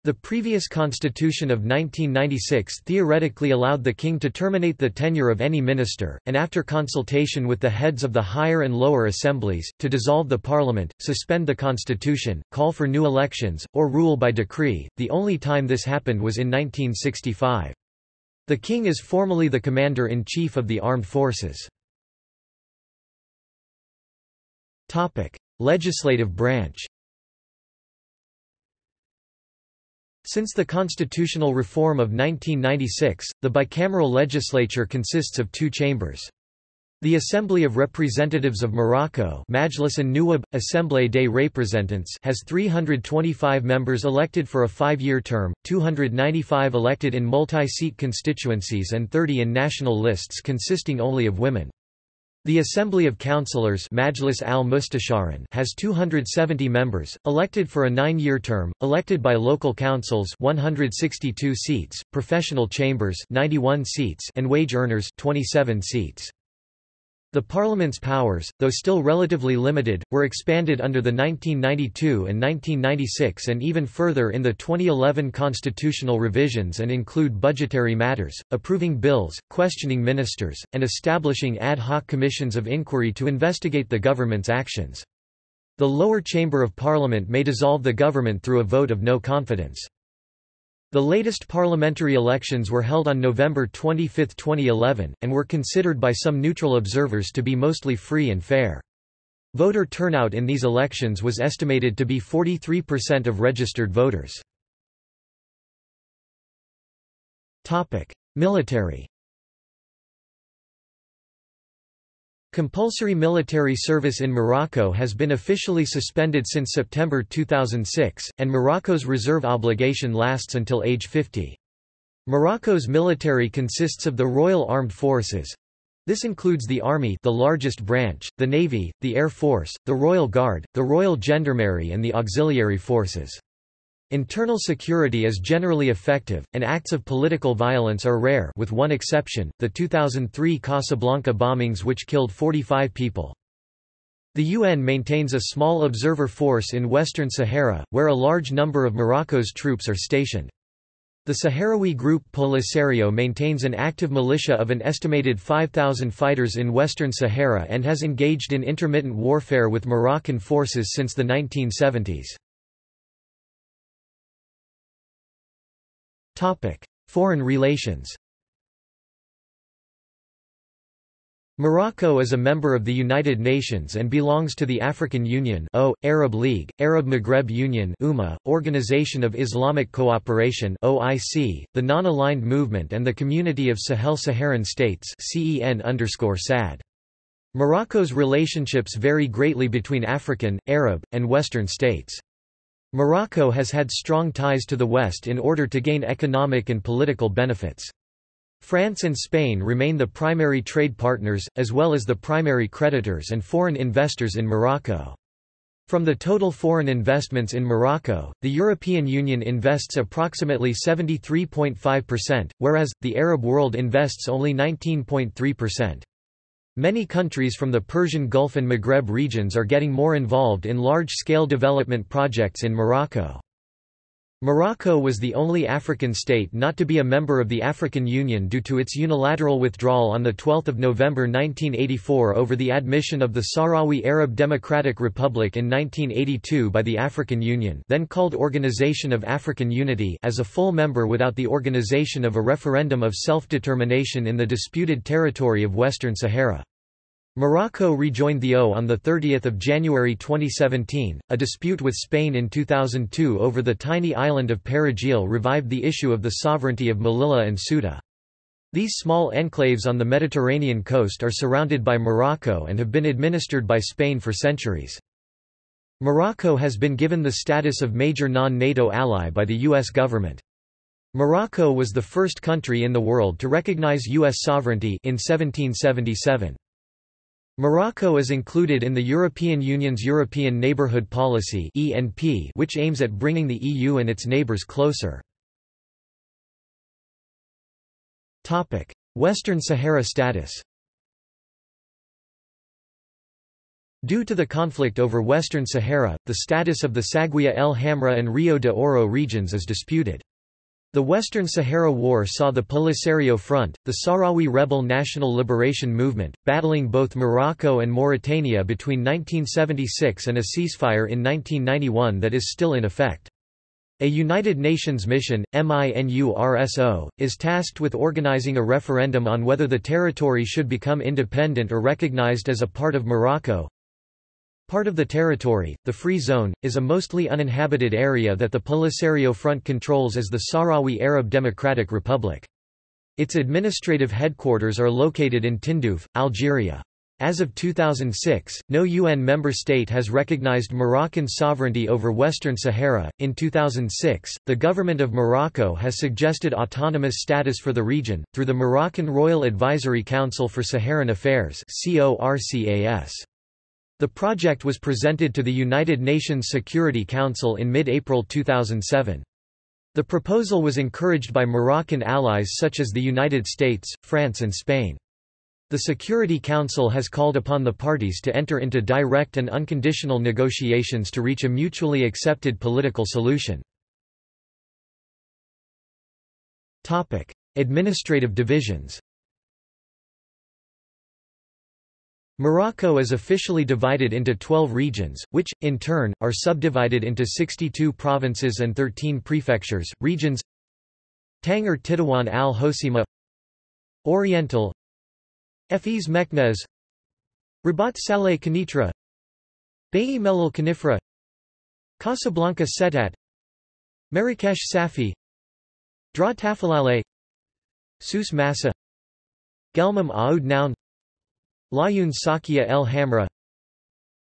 The previous constitution of 1996 theoretically allowed the king to terminate the tenure of any minister, and after consultation with the heads of the higher and lower assemblies, to dissolve the parliament, suspend the constitution, call for new elections, or rule by decree. The only time this happened was in 1965. The king is formally the commander-in-chief of the armed forces. Legislative branch Since the constitutional reform of 1996, the bicameral legislature consists of two chambers. The Assembly of Representatives of Morocco Majlis an-Nuwab, Assemblée des Représentants has 325 members elected for a five-year term, 295 elected in multi-seat constituencies and 30 in national lists consisting only of women. The Assembly of Councillors Majlis al has 270 members, elected for a nine-year term, elected by local councils 162 seats, professional chambers 91 seats and wage earners 27 seats. The Parliament's powers, though still relatively limited, were expanded under the 1992 and 1996 and even further in the 2011 constitutional revisions and include budgetary matters, approving bills, questioning ministers, and establishing ad hoc commissions of inquiry to investigate the government's actions. The lower chamber of parliament may dissolve the government through a vote of no confidence. The latest parliamentary elections were held on November 25, 2011, and were considered by some neutral observers to be mostly free and fair. Voter turnout in these elections was estimated to be 43% of registered voters. Military Compulsory military service in Morocco has been officially suspended since September 2006, and Morocco's reserve obligation lasts until age 50. Morocco's military consists of the Royal Armed Forces. This includes the Army the largest branch, the Navy, the Air Force, the Royal Guard, the Royal Gendarmerie and the Auxiliary Forces. Internal security is generally effective, and acts of political violence are rare with one exception, the 2003 Casablanca bombings which killed 45 people. The UN maintains a small observer force in Western Sahara, where a large number of Morocco's troops are stationed. The Sahrawi group Polisario maintains an active militia of an estimated 5,000 fighters in Western Sahara and has engaged in intermittent warfare with Moroccan forces since the 1970s. Foreign relations Morocco is a member of the United Nations and belongs to the African Union o, Arab League, Arab Maghreb Union UMA, Organization of Islamic Cooperation OIC, the Non-Aligned Movement and the Community of Sahel-Saharan States CEN _SAD. Morocco's relationships vary greatly between African, Arab, and Western states. Morocco has had strong ties to the West in order to gain economic and political benefits. France and Spain remain the primary trade partners, as well as the primary creditors and foreign investors in Morocco. From the total foreign investments in Morocco, the European Union invests approximately 73.5%, whereas, the Arab world invests only 19.3%. Many countries from the Persian Gulf and Maghreb regions are getting more involved in large-scale development projects in Morocco. Morocco was the only African state not to be a member of the African Union due to its unilateral withdrawal on 12 November 1984 over the admission of the Sahrawi Arab Democratic Republic in 1982 by the African Union then called Organization of African Unity as a full member without the organization of a referendum of self-determination in the disputed territory of Western Sahara. Morocco rejoined the O on 30 January 2017. A dispute with Spain in 2002 over the tiny island of Perejil revived the issue of the sovereignty of Melilla and Ceuta. These small enclaves on the Mediterranean coast are surrounded by Morocco and have been administered by Spain for centuries. Morocco has been given the status of major non-NATO ally by the U.S. government. Morocco was the first country in the world to recognize U.S. sovereignty in 1777. Morocco is included in the European Union's European Neighbourhood Policy which aims at bringing the EU and its neighbours closer. Western Sahara status Due to the conflict over Western Sahara, the status of the Saguia El Hamra and Rio de Oro regions is disputed. The Western Sahara War saw the Polisario Front, the Sahrawi rebel national liberation movement, battling both Morocco and Mauritania between 1976 and a ceasefire in 1991 that is still in effect. A United Nations mission, MINURSO, is tasked with organizing a referendum on whether the territory should become independent or recognized as a part of Morocco. Part of the territory, the Free Zone, is a mostly uninhabited area that the Polisario Front controls as the Sahrawi Arab Democratic Republic. Its administrative headquarters are located in Tindouf, Algeria. As of 2006, no UN member state has recognized Moroccan sovereignty over Western Sahara. In 2006, the government of Morocco has suggested autonomous status for the region, through the Moroccan Royal Advisory Council for Saharan Affairs. The project was presented to the United Nations Security Council in mid April 2007. The proposal was encouraged by Moroccan allies such as the United States, France, and Spain. The Security Council has called upon the parties to enter into direct and unconditional negotiations to reach a mutually accepted political solution. Administrative divisions Morocco is officially divided into 12 regions, which, in turn, are subdivided into 62 provinces and 13 prefectures. Regions Tanger Tetouan al Hoceima Oriental Fes Meknès Rabat Salé Kenitra Beni Mellal Khenifra Casablanca Settat Marrakesh Safi Draa Tafilalet Souss Massa Guelmim Oued Noun Laayoune Sakia el Hamra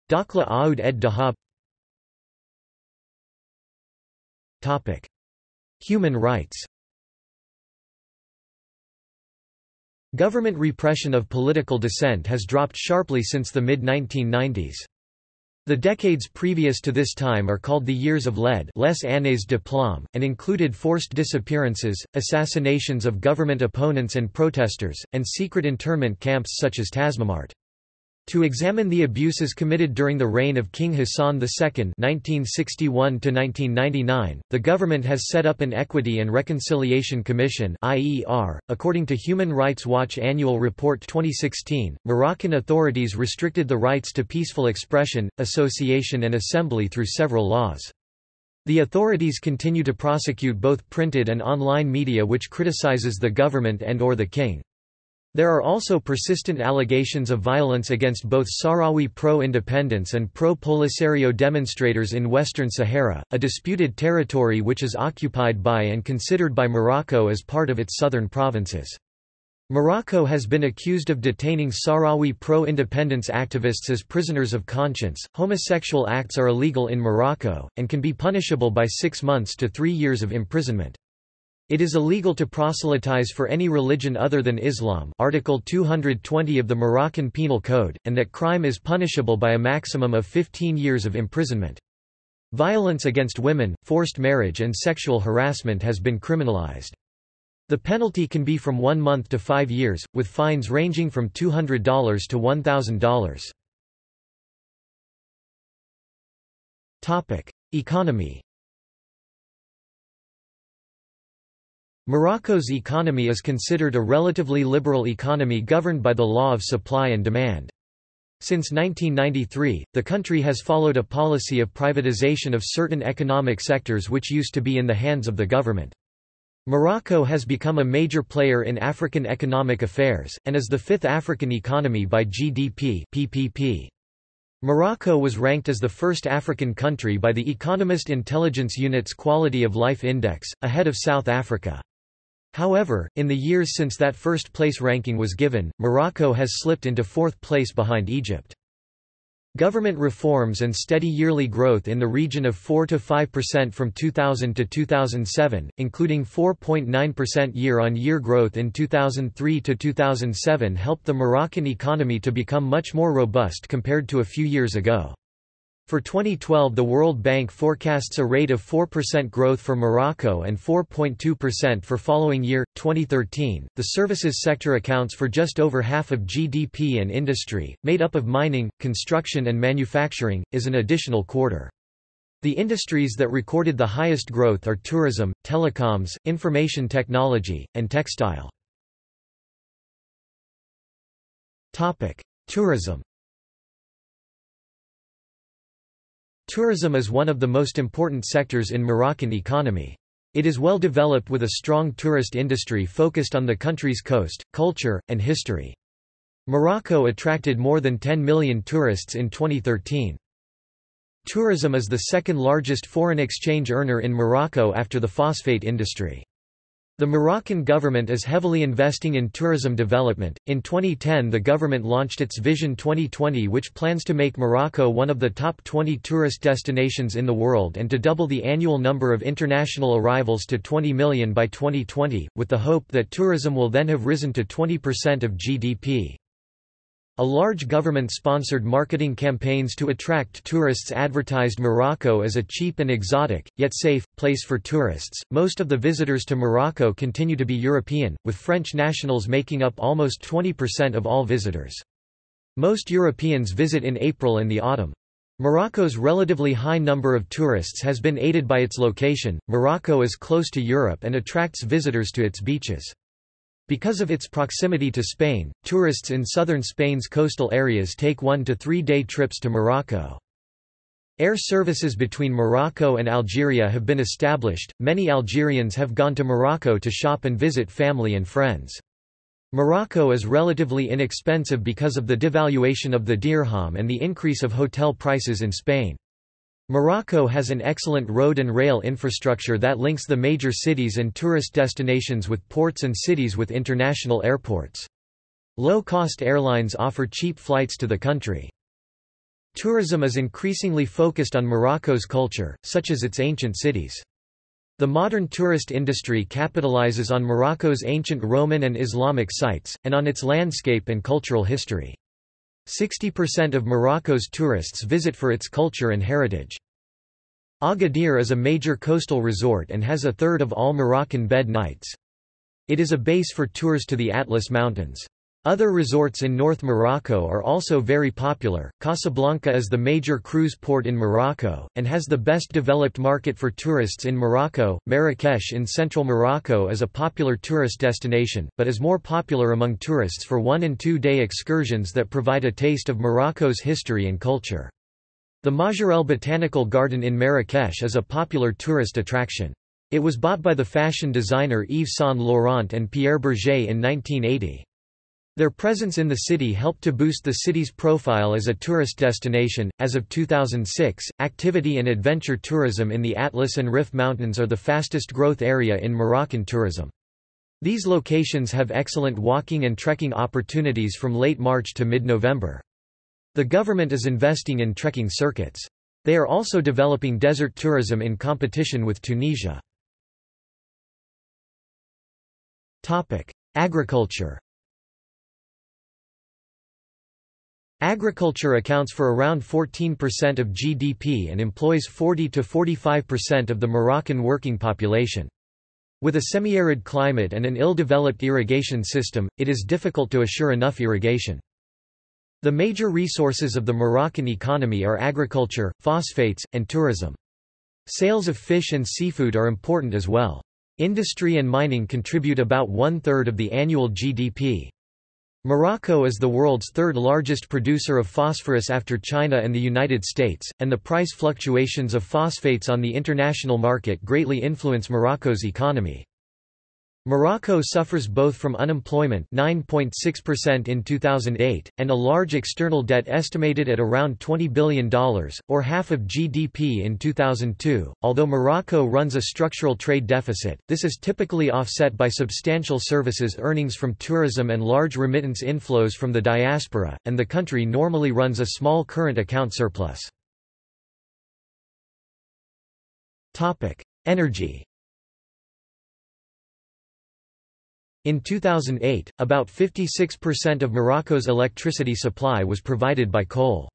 Dakhla Oued ed Dahab Topic. Human rights Government repression of political dissent has dropped sharply since the mid-1990s. The decades previous to this time are called the Years of Lead les années de plomb, and included forced disappearances, assassinations of government opponents and protesters, and secret internment camps such as Tazmamart. To examine the abuses committed during the reign of King Hassan II (1961–1999), the government has set up an Equity and Reconciliation Commission (IER). According to Human Rights Watch Annual Report 2016, Moroccan authorities restricted the rights to peaceful expression, association, and assembly through several laws. The authorities continue to prosecute both printed and online media which criticizes the government and or the king. There are also persistent allegations of violence against both Sahrawi pro-independence and pro-Polisario demonstrators in Western Sahara, a disputed territory which is occupied by and considered by Morocco as part of its southern provinces. Morocco has been accused of detaining Sahrawi pro-independence activists as prisoners of conscience. Homosexual acts are illegal in Morocco, and can be punishable by six months to three years of imprisonment. It is illegal to proselytize for any religion other than Islam Article 220 of the Moroccan Penal Code, and that crime is punishable by a maximum of 15 years of imprisonment. Violence against women, forced marriage and sexual harassment has been criminalized. The penalty can be from one month to five years, with fines ranging from $200 to $1,000. Economy Morocco's economy is considered a relatively liberal economy governed by the law of supply and demand. Since 1993, the country has followed a policy of privatization of certain economic sectors which used to be in the hands of the government. Morocco has become a major player in African economic affairs, and is the fifth African economy by GDP PPP. Morocco was ranked as the first African country by the Economist Intelligence Unit's Quality of Life Index, ahead of South Africa. However, in the years since that first place ranking was given, Morocco has slipped into fourth place behind Egypt. Government reforms and steady yearly growth in the region of 4–5% from 2000 to 2007, including 4.9% year-on-year growth in 2003 to 2007 helped the Moroccan economy to become much more robust compared to a few years ago. For 2012 the World Bank forecasts a rate of 4% growth for Morocco and 4.2% for following year, 2013. The services sector accounts for just over half of GDP and industry, made up of mining, construction and manufacturing, is an additional quarter. The industries that recorded the highest growth are tourism, telecoms, information technology, and textile. Tourism Tourism is one of the most important sectors in Moroccan economy. It is well developed with a strong tourist industry focused on the country's coast, culture, and history. Morocco attracted more than 10 million tourists in 2013. Tourism is the second largest foreign exchange earner in Morocco after the phosphate industry. The Moroccan government is heavily investing in tourism development. In 2010, the government launched its Vision 2020, which plans to make Morocco one of the top 20 tourist destinations in the world and to double the annual number of international arrivals to 20 million by 2020, with the hope that tourism will then have risen to 20% of GDP. A large government-sponsored marketing campaigns to attract tourists advertised Morocco as a cheap and exotic, yet safe, place for tourists. Most of the visitors to Morocco continue to be European, with French nationals making up almost 20% of all visitors. Most Europeans visit in April and the autumn. Morocco's relatively high number of tourists has been aided by its location. Morocco is close to Europe and attracts visitors to its beaches. Because of its proximity to Spain, tourists in southern Spain's coastal areas take one to three day trips to Morocco. Air services between Morocco and Algeria have been established. Many Algerians have gone to Morocco to shop and visit family and friends. Morocco is relatively inexpensive because of the devaluation of the dirham and the increase of hotel prices in Spain. Morocco has an excellent road and rail infrastructure that links the major cities and tourist destinations with ports and cities with international airports. Low-cost airlines offer cheap flights to the country. Tourism is increasingly focused on Morocco's culture, such as its ancient cities. The modern tourist industry capitalizes on Morocco's ancient Roman and Islamic sites, and on its landscape and cultural history. 60% of Morocco's tourists visit for its culture and heritage. Agadir is a major coastal resort and has a third of all Moroccan bed nights. It is a base for tours to the Atlas Mountains. Other resorts in North Morocco are also very popular. Casablanca is the major cruise port in Morocco, and has the best developed market for tourists in Morocco. Marrakesh in central Morocco is a popular tourist destination, but is more popular among tourists for one and two day excursions that provide a taste of Morocco's history and culture. The Majorelle Botanical Garden in Marrakesh is a popular tourist attraction. It was bought by the fashion designer Yves Saint Laurent and Pierre Bergé in 1980. Their presence in the city helped to boost the city's profile as a tourist destination. As of 2006, activity and adventure tourism in the Atlas and Rif Mountains are the fastest growth area in Moroccan tourism. These locations have excellent walking and trekking opportunities from late March to mid-November. The government is investing in trekking circuits. They are also developing desert tourism in competition with Tunisia. Agriculture Agriculture accounts for around 14% of GDP and employs 40 to 45% of the Moroccan working population. With a semi-arid climate and an ill-developed irrigation system, it is difficult to assure enough irrigation. The major resources of the Moroccan economy are agriculture, phosphates, and tourism. Sales of fish and seafood are important as well. Industry and mining contribute about one-third of the annual GDP. Morocco is the world's third largest producer of phosphorus after China and the United States, and the price fluctuations of phosphates on the international market greatly influence Morocco's economy. Morocco suffers both from unemployment 9.6% in 2008, and a large external debt estimated at around $20 billion, or half of GDP in 2002. Although Morocco runs a structural trade deficit, this is typically offset by substantial services earnings from tourism and large remittance inflows from the diaspora, and the country normally runs a small current account surplus. Energy In 2008, about 56% of Morocco's electricity supply was provided by coal.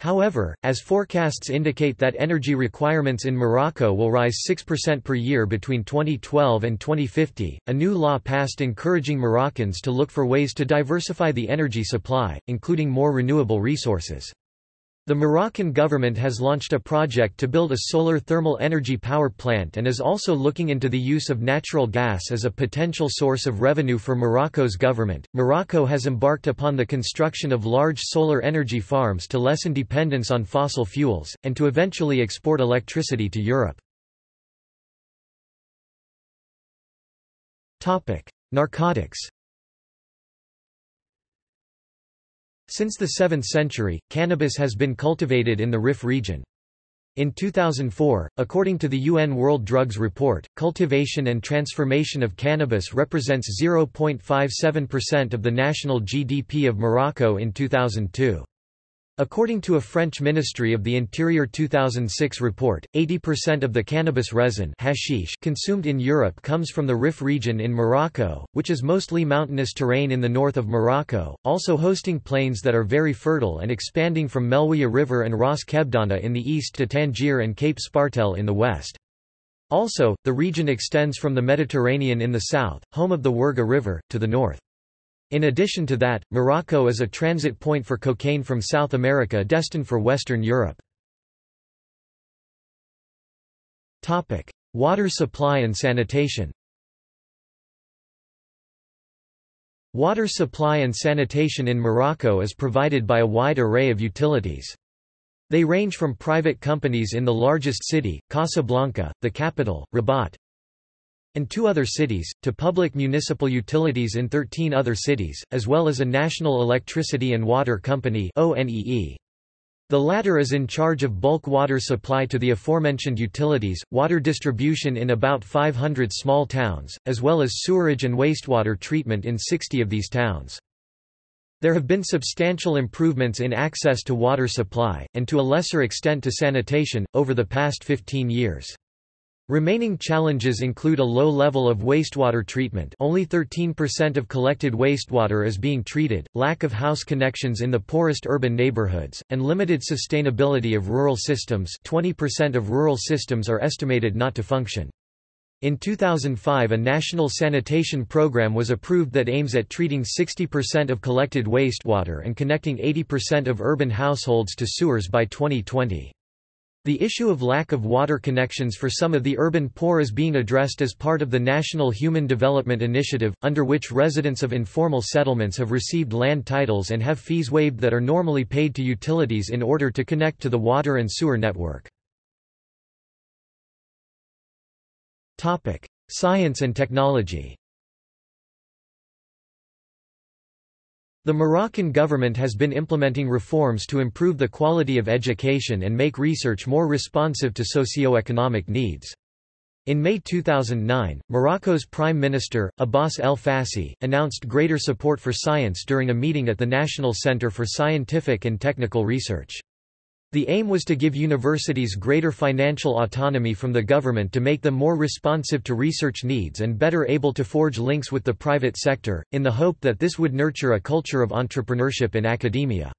However, as forecasts indicate that energy requirements in Morocco will rise 6% per year between 2012 and 2050, a new law passed encouraging Moroccans to look for ways to diversify the energy supply, including more renewable resources. The Moroccan government has launched a project to build a solar thermal energy power plant and is also looking into the use of natural gas as a potential source of revenue for Morocco's government. Morocco has embarked upon the construction of large solar energy farms to lessen dependence on fossil fuels, and to eventually export electricity to Europe. Narcotics Since the 7th century, cannabis has been cultivated in the Rif region. In 2004, according to the UN World Drugs Report, cultivation and transformation of cannabis represents 0.57% of the national GDP of Morocco in 2002. According to a French Ministry of the Interior 2006 report, 80% of the cannabis resin hashish consumed in Europe comes from the Rif region in Morocco, which is mostly mountainous terrain in the north of Morocco, also hosting plains that are very fertile and expanding from Moulouya River and Ras Kebdana in the east to Tangier and Cape Spartel in the west. Also, the region extends from the Mediterranean in the south, home of the Wergha River, to the north. In addition to that, Morocco is a transit point for cocaine from South America destined for Western Europe. Water supply and sanitation Water supply and sanitation in Morocco is provided by a wide array of utilities. They range from private companies in the largest city, Casablanca, the capital, Rabat, and two other cities, to public municipal utilities in 13 other cities, as well as a national electricity and water company The latter is in charge of bulk water supply to the aforementioned utilities, water distribution in about 500 small towns, as well as sewerage and wastewater treatment in 60 of these towns. There have been substantial improvements in access to water supply, and to a lesser extent to sanitation, over the past 15 years. Remaining challenges include a low level of wastewater treatment only 13% of collected wastewater is being treated, lack of house connections in the poorest urban neighborhoods, and limited sustainability of rural systems 20% of rural systems are estimated not to function. In 2005 a national sanitation program was approved that aims at treating 60% of collected wastewater and connecting 80% of urban households to sewers by 2020. The issue of lack of water connections for some of the urban poor is being addressed as part of the National Human Development Initiative, under which residents of informal settlements have received land titles and have fees waived that are normally paid to utilities in order to connect to the water and sewer network. Science and technology The Moroccan government has been implementing reforms to improve the quality of education and make research more responsive to socio-economic needs. In May 2009, Morocco's Prime Minister, Abbas El Fassi, announced greater support for science during a meeting at the National Center for Scientific and Technical Research. The aim was to give universities greater financial autonomy from the government to make them more responsive to research needs and better able to forge links with the private sector, in the hope that this would nurture a culture of entrepreneurship in academia.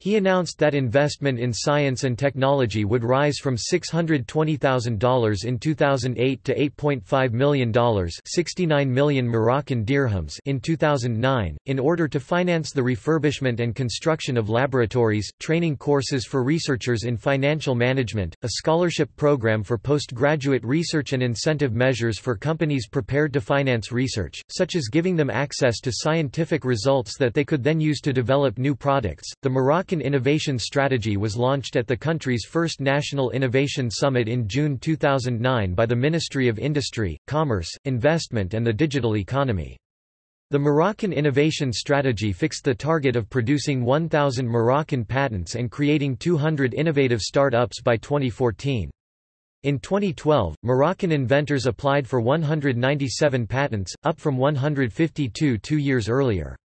He announced that investment in science and technology would rise from $620,000 in 2008 to $8.5 million 69 million Moroccan dirhams in 2009, in order to finance the refurbishment and construction of laboratories, training courses for researchers in financial management, a scholarship program for postgraduate research and incentive measures for companies prepared to finance research, such as giving them access to scientific results that they could then use to develop new products. The Moroccan Moroccan Innovation Strategy was launched at the country's first National Innovation Summit in June 2009 by the Ministry of Industry, Commerce, Investment and the Digital Economy. The Moroccan Innovation Strategy fixed the target of producing 1,000 Moroccan patents and creating 200 innovative start-ups by 2014. In 2012, Moroccan inventors applied for 197 patents, up from 152 two years earlier.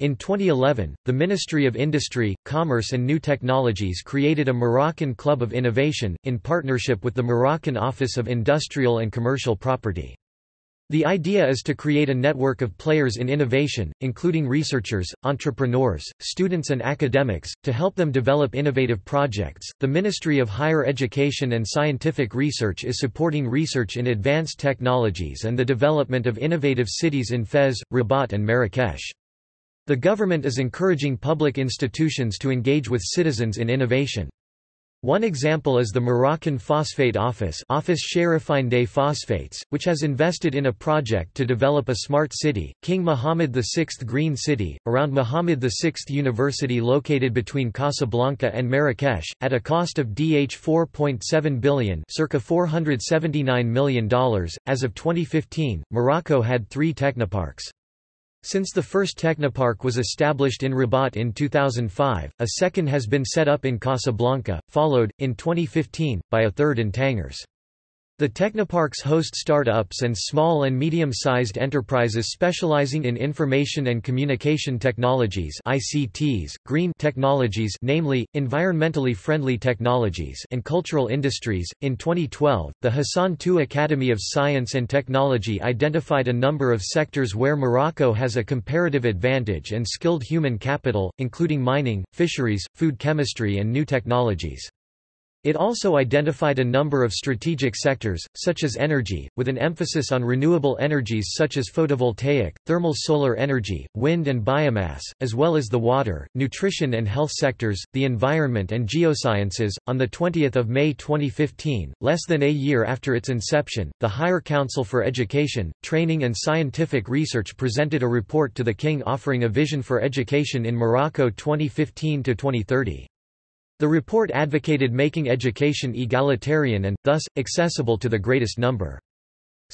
In 2011, the Ministry of Industry, Commerce and New Technologies created a Moroccan Club of Innovation, in partnership with the Moroccan Office of Industrial and Commercial Property. The idea is to create a network of players in innovation, including researchers, entrepreneurs, students, and academics, to help them develop innovative projects. The Ministry of Higher Education and Scientific Research is supporting research in advanced technologies and the development of innovative cities in Fez, Rabat, and Marrakesh. The government is encouraging public institutions to engage with citizens in innovation. One example is the Moroccan Phosphate Office Office des Phosphates, which has invested in a project to develop a smart city, King Mohammed VI Green City, around Mohammed VI University located between Casablanca and Marrakesh, at a cost of DH 4.7 billion circa $479 million. As of 2015, Morocco had three technoparks. Since the first technopark was established in Rabat in 2005, a second has been set up in Casablanca, followed, in 2015, by a third in Tangers. The technoparks host start-ups and small and medium-sized enterprises specializing in information and communication technologies ICTs, green technologies namely, environmentally friendly technologies and cultural industries. In 2012, the Hassan II Academy of Science and Technology identified a number of sectors where Morocco has a comparative advantage and skilled human capital, including mining, fisheries, food chemistry and new technologies. It also identified a number of strategic sectors, such as energy, with an emphasis on renewable energies such as photovoltaic, thermal solar energy, wind and biomass, as well as the water, nutrition and health sectors, the environment and geosciences. On the 20th of May 2015, less than a year after its inception, the Higher Council for Education, Training and Scientific Research presented a report to the King offering a vision for education in Morocco 2015 to 2030. The report advocated making education egalitarian and, thus, accessible to the greatest number.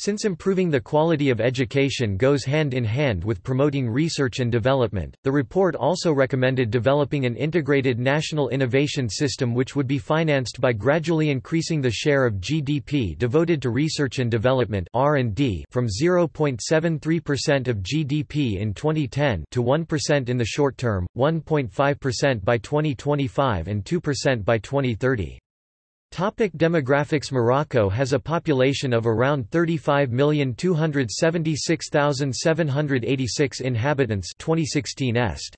Since improving the quality of education goes hand in hand with promoting research and development, the report also recommended developing an integrated national innovation system which would be financed by gradually increasing the share of GDP devoted to research and development (R&D) from 0.73% of GDP in 2010 to 1% in the short term, 1.5% by 2025 and 2% by 2030. Topic demographics Morocco has a population of around 35,276,786 inhabitants 2016 est.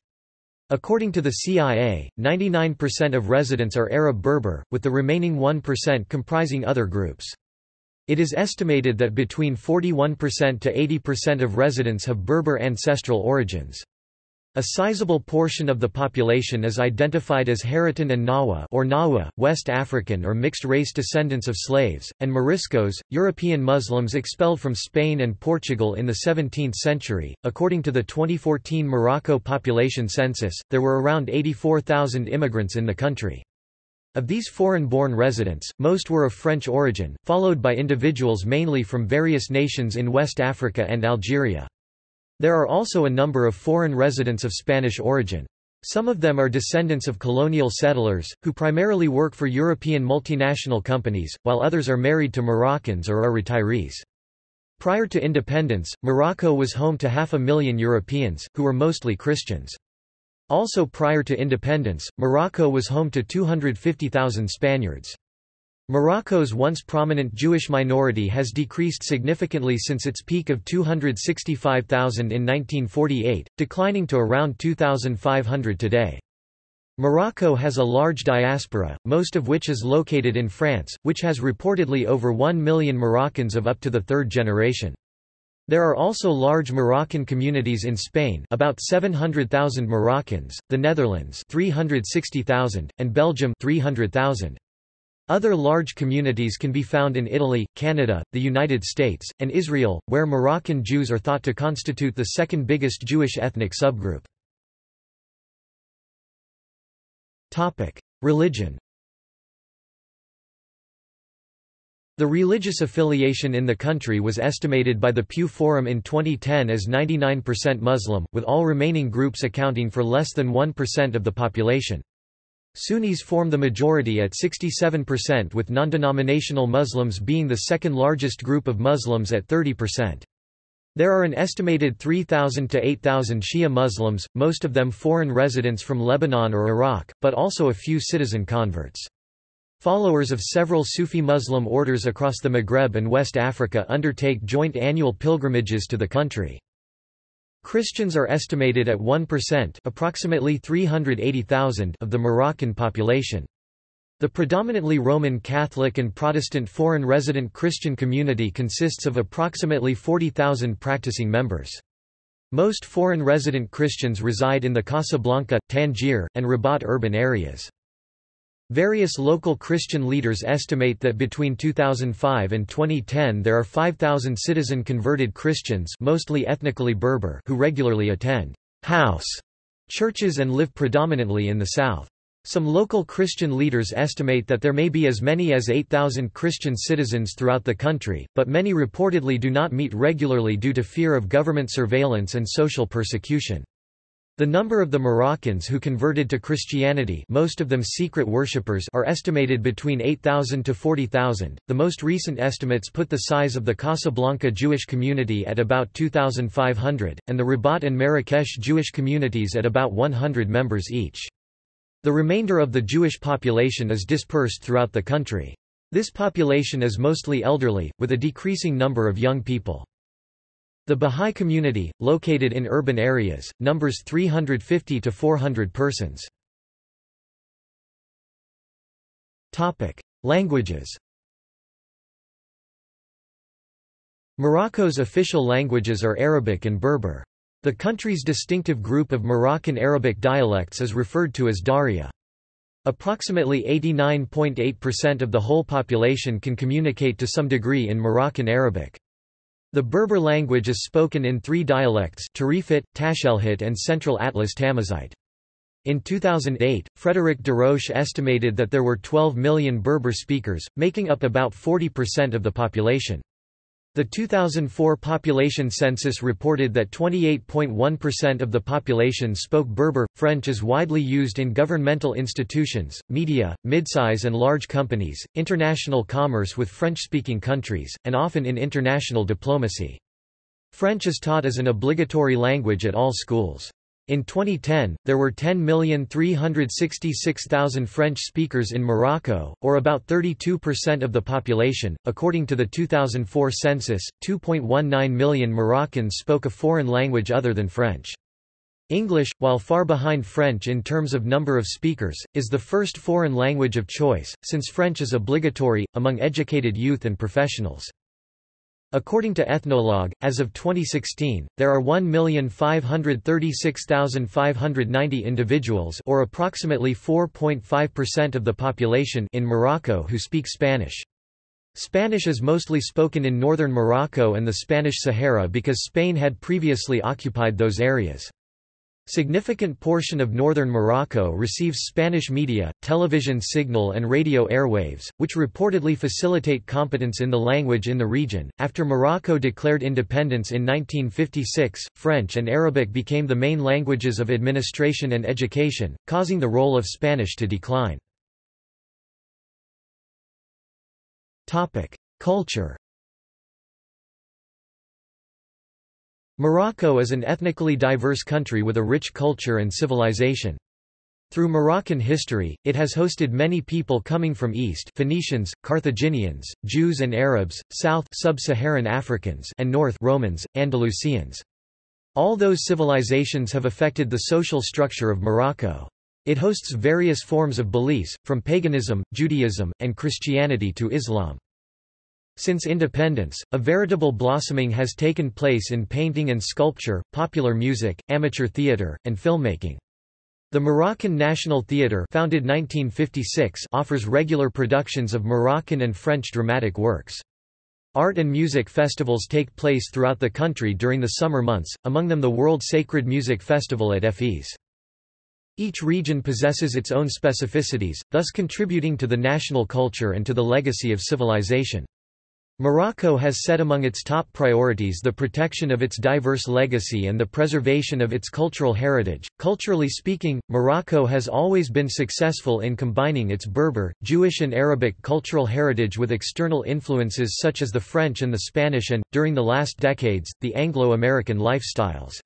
According to the CIA, 99% of residents are Arab Berber, with the remaining 1% comprising other groups. It is estimated that between 41% to 80% of residents have Berber ancestral origins. A sizable portion of the population is identified as Haratin and Nawa or Nawa, West African or mixed-race descendants of slaves, and Moriscos, European Muslims expelled from Spain and Portugal in the 17th century. According to the 2014 Morocco population census, there were around 84,000 immigrants in the country. Of these foreign-born residents, most were of French origin, followed by individuals mainly from various nations in West Africa and Algeria. There are also a number of foreign residents of Spanish origin. Some of them are descendants of colonial settlers, who primarily work for European multinational companies, while others are married to Moroccans or are retirees. Prior to independence, Morocco was home to half a million Europeans, who were mostly Christians. Also prior to independence, Morocco was home to 250,000 Spaniards. Morocco's once prominent Jewish minority has decreased significantly since its peak of 265,000 in 1948, declining to around 2,500 today. Morocco has a large diaspora, most of which is located in France, which has reportedly over 1 million Moroccans of up to the third generation. There are also large Moroccan communities in Spain about 700,000 Moroccans, the Netherlands 360,000, and Belgium 300,000. Other large communities can be found in Italy, Canada, the United States, and Israel, where Moroccan Jews are thought to constitute the second biggest Jewish ethnic subgroup. Religion The religious affiliation in the country was estimated by the Pew Forum in 2010 as 99% Muslim, with all remaining groups accounting for less than 1% of the population. Sunnis form the majority at 67% with non-denominational Muslims being the second largest group of Muslims at 30%. There are an estimated 3,000 to 8,000 Shia Muslims, most of them foreign residents from Lebanon or Iraq, but also a few citizen converts. Followers of several Sufi Muslim orders across the Maghreb and West Africa undertake joint annual pilgrimages to the country. Christians are estimated at 1% approximately 380,000 of the Moroccan population. The predominantly Roman Catholic and Protestant foreign resident Christian community consists of approximately 40,000 practicing members. Most foreign resident Christians reside in the Casablanca, Tangier, and Rabat urban areas. Various local Christian leaders estimate that between 2005 and 2010 there are 5,000 citizen converted Christians mostly ethnically Berber who regularly attend house churches and live predominantly in the south. Some local Christian leaders estimate that there may be as many as 8,000 Christian citizens throughout the country, but many reportedly do not meet regularly due to fear of government surveillance and social persecution. The number of the Moroccans who converted to Christianity most of them secret worshippers are estimated between 8,000 to 40,000. The most recent estimates put the size of the Casablanca Jewish community at about 2,500, and the Rabat and Marrakesh Jewish communities at about 100 members each. The remainder of the Jewish population is dispersed throughout the country. This population is mostly elderly, with a decreasing number of young people. The Bahá'í community, located in urban areas, numbers 350 to 400 persons. Languages Morocco's official languages are Arabic and Berber. The country's distinctive group of Moroccan Arabic dialects is referred to as Darija. Approximately 89.8% of the whole population can communicate to some degree in Moroccan Arabic. The Berber language is spoken in three dialects Tarifit, Tashelhit and Central Atlas Tamazight. In 2008, Frédéric Desroches estimated that there were 12 million Berber speakers, making up about 40% of the population. The 2004 population census reported that 28.1% of the population spoke Berber. French is widely used in governmental institutions, media, midsize and large companies, international commerce with French-speaking countries, and often in international diplomacy. French is taught as an obligatory language at all schools. In 2010, there were 10,366,000 French speakers in Morocco, or about 32% of the population. According to the 2004 census, 2.19 million Moroccans spoke a foreign language other than French. English, while far behind French in terms of number of speakers, is the first foreign language of choice, since French is obligatory, among educated youth and professionals. According to Ethnologue, as of 2016, there are 1,536,590 individuals or approximately 4.5% of the population in Morocco who speak Spanish. Spanish is mostly spoken in northern Morocco and the Spanish Sahara because Spain had previously occupied those areas. Significant portion of northern Morocco receives Spanish media, television signal and radio airwaves, which reportedly facilitate competence in the language in the region. After Morocco declared independence in 1956, French and Arabic became the main languages of administration and education, causing the role of Spanish to decline. Topic: Culture Morocco is an ethnically diverse country with a rich culture and civilization. Through Moroccan history, it has hosted many people coming from east Phoenicians, Carthaginians, Jews and Arabs, south sub-Saharan Africans and north Romans, Andalusians. All those civilizations have affected the social structure of Morocco. It hosts various forms of beliefs, from paganism, Judaism, and Christianity to Islam. Since independence, a veritable blossoming has taken place in painting and sculpture, popular music, amateur theatre, and filmmaking. The Moroccan National Theatre founded 1956 offers regular productions of Moroccan and French dramatic works. Art and music festivals take place throughout the country during the summer months, among them the World Sacred Music Festival at Fes. Each region possesses its own specificities, thus contributing to the national culture and to the legacy of civilization. Morocco has set among its top priorities the protection of its diverse legacy and the preservation of its cultural heritage. Culturally speaking, Morocco has always been successful in combining its Berber, Jewish, and Arabic cultural heritage with external influences such as the French and the Spanish and, during the last decades, the Anglo American lifestyles.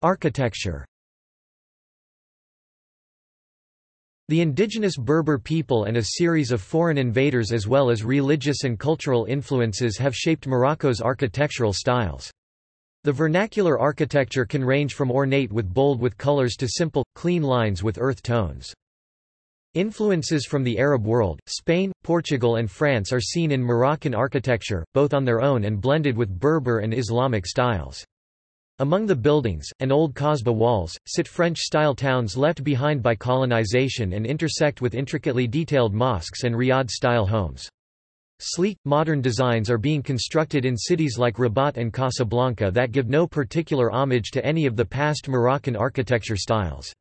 Architecture The indigenous Berber people and a series of foreign invaders as well as religious and cultural influences have shaped Morocco's architectural styles. The vernacular architecture can range from ornate with bold with colors to simple, clean lines with earth tones. Influences from the Arab world, Spain, Portugal and France are seen in Moroccan architecture, both on their own and blended with Berber and Islamic styles. Among the buildings, and old Kasbah walls, sit French-style towns left behind by colonization and intersect with intricately detailed mosques and Riyadh-style homes. Sleek, modern designs are being constructed in cities like Rabat and Casablanca that give no particular homage to any of the past Moroccan architecture styles.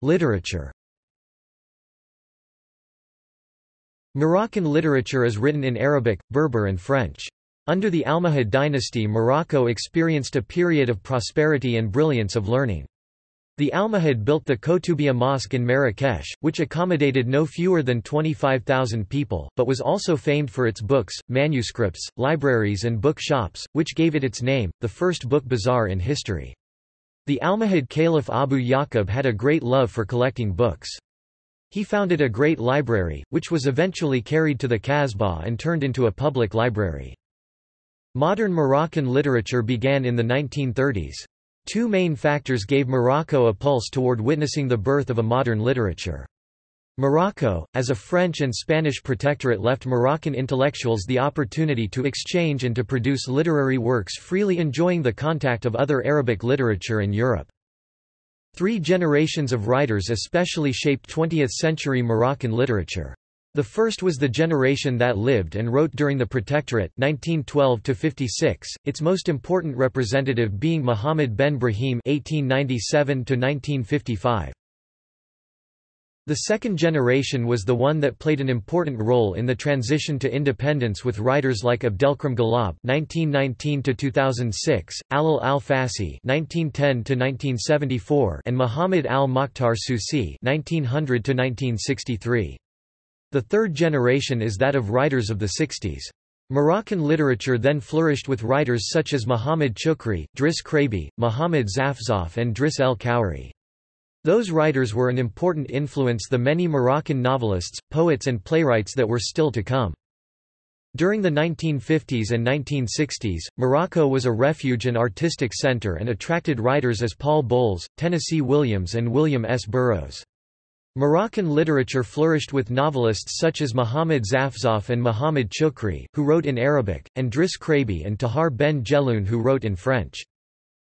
Literature Moroccan literature is written in Arabic, Berber and French. Under the Almohad dynasty Morocco experienced a period of prosperity and brilliance of learning. The Almohad built the Koutoubia Mosque in Marrakesh, which accommodated no fewer than 25,000 people, but was also famed for its books, manuscripts, libraries and book shops, which gave it its name, the first book bazaar in history. The Almohad Caliph Abu Yaqub had a great love for collecting books. He founded a great library, which was eventually carried to the Kasbah and turned into a public library. Modern Moroccan literature began in the 1930s. Two main factors gave Morocco a pulse toward witnessing the birth of a modern literature. Morocco, as a French and Spanish protectorate left Moroccan intellectuals the opportunity to exchange and to produce literary works freely enjoying the contact of other Arabic literature in Europe. Three generations of writers especially shaped 20th-century Moroccan literature. The first was the generation that lived and wrote during the Protectorate 1912 its most important representative being Muhammad ben Brahim 1897 The second generation was the one that played an important role in the transition to independence with writers like Abdelkrim Ghalab (1919–2006), Allal al-Fassi (1910–1974), and Muhammad al-Mokhtar Soussi (1900–1963). The third generation is that of writers of the 60s. Moroccan literature then flourished with writers such as Muhammad Choukri, Driss Chraïbi, Muhammad Zafzaf and Driss El Khoury. Those writers were an important influence the many Moroccan novelists, poets and playwrights that were still to come. During the 1950s and 1960s, Morocco was a refuge and artistic center and attracted writers as Paul Bowles, Tennessee Williams and William S. Burroughs. Moroccan literature flourished with novelists such as Muhammad Zafzaf and Muhammad Choukri, who wrote in Arabic, and Driss Chraïbi and Tahar ben Jelloun who wrote in French.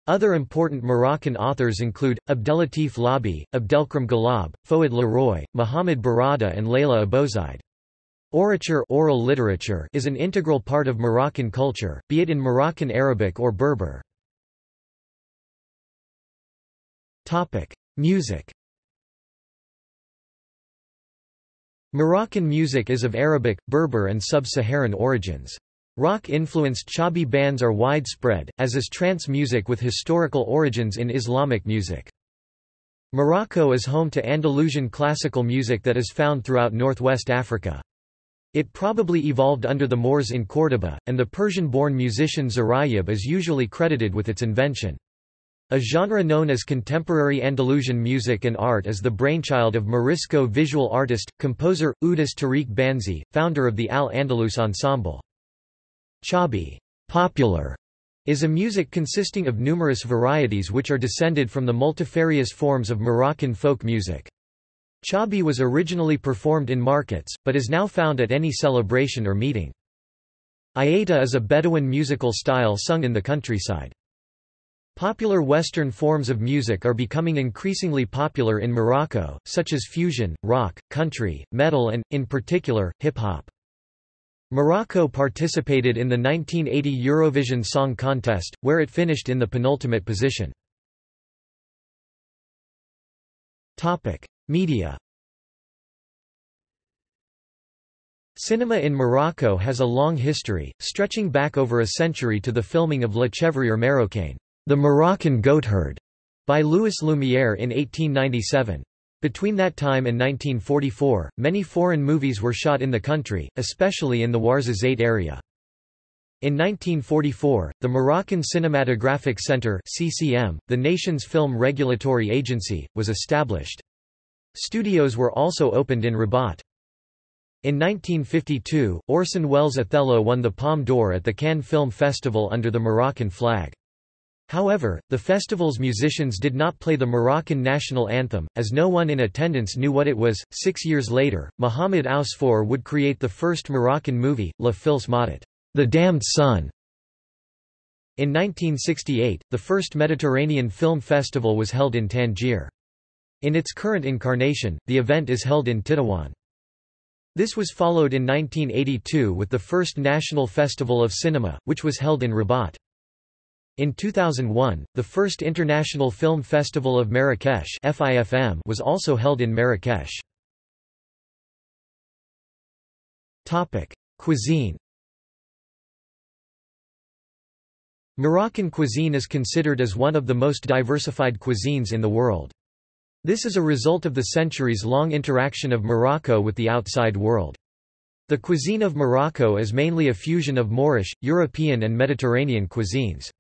Other important Moroccan authors include, Abdellatif Laabi, Abdelkrim Ghalab, Fouad Laroui, Muhammad Berrada and Leila Abouzeid. Orature oral literature is an integral part of Moroccan culture, be it in Moroccan Arabic or Berber. Music Moroccan music is of Arabic, Berber and sub-Saharan origins. Rock-influenced Chaabi bands are widespread, as is trance music with historical origins in Islamic music. Morocco is home to Andalusian classical music that is found throughout northwest Africa. It probably evolved under the Moors in Córdoba, and the Persian-born musician Ziryab is usually credited with its invention. A genre known as contemporary Andalusian music and art is the brainchild of Morisco visual artist, composer, Oudis Tariq Banzi, founder of the Al-Andalus Ensemble. Chaabi popular, is a music consisting of numerous varieties which are descended from the multifarious forms of Moroccan folk music. Chaabi was originally performed in markets, but is now found at any celebration or meeting. Aita is a Bedouin musical style sung in the countryside. Popular Western forms of music are becoming increasingly popular in Morocco, such as fusion, rock, country, metal and, in particular, hip-hop. Morocco participated in the 1980 Eurovision Song Contest, where it finished in the penultimate position. Media Cinema in Morocco has a long history, stretching back over a century to the filming of Le Chevrier Marocain. The Moroccan Goatherd by Louis Lumière in 1897. Between that time and 1944, many foreign movies were shot in the country, especially in the Ouarzazate area. In 1944, the Moroccan Cinematographic Center CCM, the nation's film regulatory agency, was established. Studios were also opened in Rabat. In 1952, Orson Welles' Othello won the Palme d'Or at the Cannes Film Festival under the Moroccan flag. However, the festival's musicians did not play the Moroccan national anthem, as no one in attendance knew what it was. Six years later, Mohamed Ousfour would create the first Moroccan movie, La Fils Maudite, The Damned Son. In 1968, the first Mediterranean Film Festival was held in Tangier. In its current incarnation, the event is held in Tétouan. This was followed in 1982 with the first National Festival of Cinema, which was held in Rabat. In 2001, the first International Film Festival of Marrakesh was also held in Marrakesh. Cuisine Moroccan cuisine is considered as one of the most diversified cuisines in the world. This is a result of the centuries-long interaction of Morocco with the outside world. The cuisine of Morocco is mainly a fusion of Moorish, European and Mediterranean cuisines.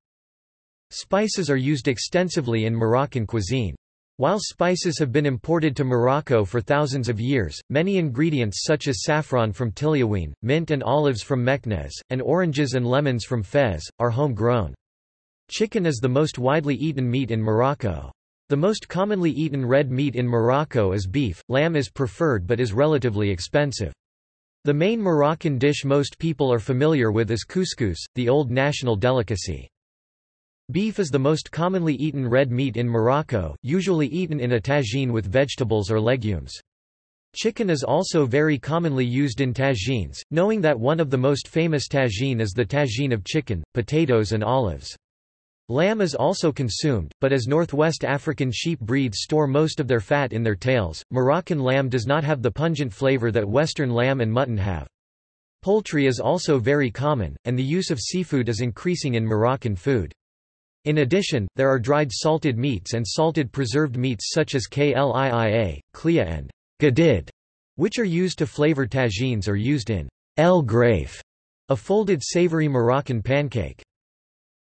Spices are used extensively in Moroccan cuisine. While spices have been imported to Morocco for thousands of years, many ingredients such as saffron from Taliouine, mint and olives from Meknès, and oranges and lemons from Fez, are home-grown. Chicken is the most widely eaten meat in Morocco. The most commonly eaten red meat in Morocco is beef, lamb is preferred but is relatively expensive. The main Moroccan dish most people are familiar with is couscous, the old national delicacy. Beef is the most commonly eaten red meat in Morocco, usually eaten in a tagine with vegetables or legumes. Chicken is also very commonly used in tagines, knowing that one of the most famous tagine is the tagine of chicken, potatoes and olives. Lamb is also consumed, but as Northwest African sheep breeds store most of their fat in their tails, Moroccan lamb does not have the pungent flavor that Western lamb and mutton have. Poultry is also very common, and the use of seafood is increasing in Moroccan food. In addition, there are dried salted meats and salted preserved meats such as kliia, klia and gadid, which are used to flavor tagines or used in el graif, a folded savory Moroccan pancake.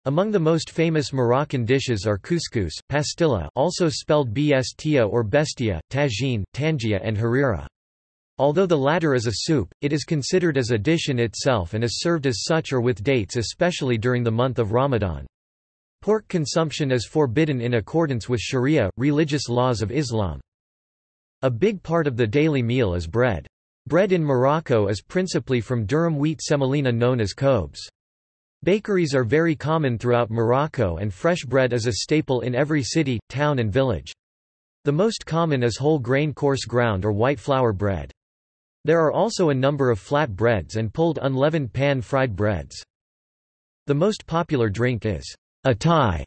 Among the most famous Moroccan dishes are couscous, pastilla also spelled bstia or bestia, tagine, tangia and harira. Although the latter is a soup, it is considered as a dish in itself and is served as such or with dates especially during the month of Ramadan. Pork consumption is forbidden in accordance with sharia, religious laws of Islam. A big part of the daily meal is bread. Bread in Morocco is principally from durum wheat semolina known as khobz. Bakeries are very common throughout Morocco and fresh bread is a staple in every city, town and village. The most common is whole grain coarse ground or white flour bread. There are also a number of flat breads and pulled unleavened pan-fried breads. The most popular drink is Atay,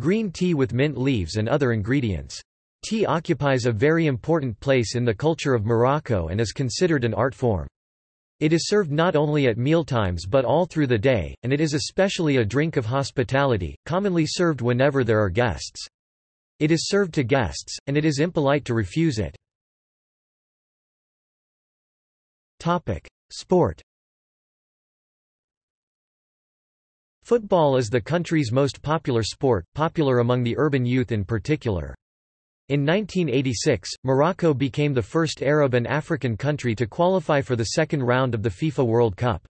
green tea with mint leaves and other ingredients. Tea occupies a very important place in the culture of Morocco and is considered an art form. It is served not only at mealtimes but all through the day, and it is especially a drink of hospitality, commonly served whenever there are guests. It is served to guests, and it is impolite to refuse it. Sport Football is the country's most popular sport, popular among the urban youth in particular. In 1986, Morocco became the first Arab and African country to qualify for the second round of the FIFA World Cup.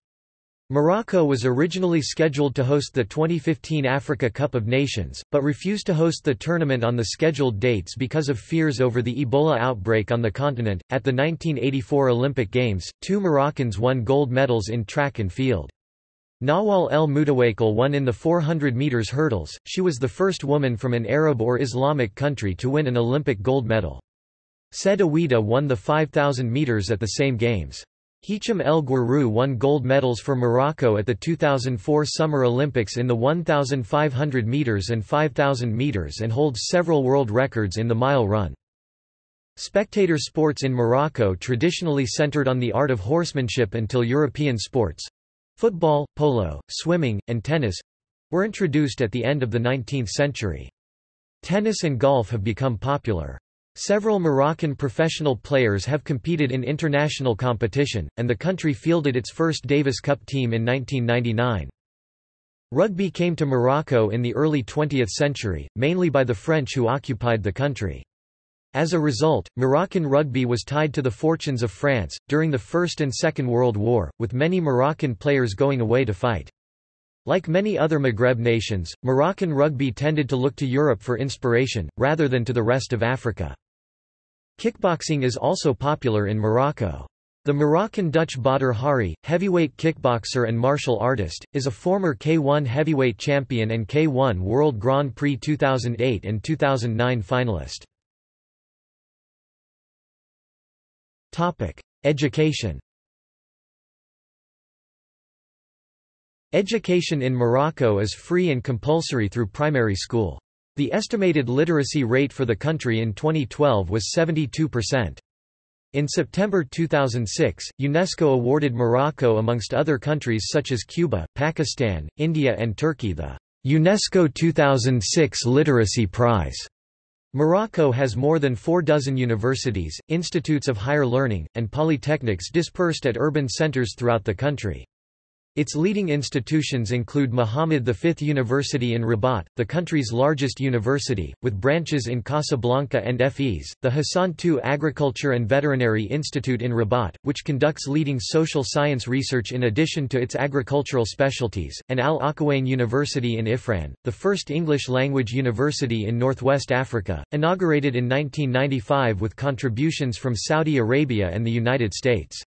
Morocco was originally scheduled to host the 2015 Africa Cup of Nations, but refused to host the tournament on the scheduled dates because of fears over the Ebola outbreak on the continent. At the 1984 Olympic Games, two Moroccans won gold medals in track and field. Nawal El Moutawakel won in the 400 meters hurdles, she was the first woman from an Arab or Islamic country to win an Olympic gold medal. Said Aouita won the 5,000 meters at the same games. Hicham El Guerrouj won gold medals for Morocco at the 2004 Summer Olympics in the 1,500 meters and 5,000 meters and holds several world records in the mile run. Spectator sports in Morocco traditionally centered on the art of horsemanship until European sports, Football, polo, swimming, and tennis were introduced at the end of the 19th century. Tennis and golf have become popular. Several Moroccan professional players have competed in international competition, and the country fielded its first Davis Cup team in 1999. Rugby came to Morocco in the early 20th century, mainly by the French who occupied the country. As a result, Moroccan rugby was tied to the fortunes of France, during the First and Second World War, with many Moroccan players going away to fight. Like many other Maghreb nations, Moroccan rugby tended to look to Europe for inspiration, rather than to the rest of Africa. Kickboxing is also popular in Morocco. The Moroccan Dutch Badr Hari, heavyweight kickboxer and martial artist, is a former K1 heavyweight champion and K1 World Grand Prix 2008 and 2009 finalist. Education Education in Morocco is free and compulsory through primary school. The estimated literacy rate for the country in 2012 was 72%. In September 2006, UNESCO awarded Morocco amongst other countries such as Cuba, Pakistan, India and Turkey the UNESCO 2006 Literacy Prize. Morocco has more than four dozen universities, institutes of higher learning, and polytechnics dispersed at urban centers throughout the country. Its leading institutions include Muhammad V University in Rabat, the country's largest university, with branches in Casablanca and Fez, the Hassan II Agriculture and Veterinary Institute in Rabat, which conducts leading social science research in addition to its agricultural specialties, and Al Akhawayn University in Ifrane, the first English-language university in northwest Africa, inaugurated in 1995 with contributions from Saudi Arabia and the United States.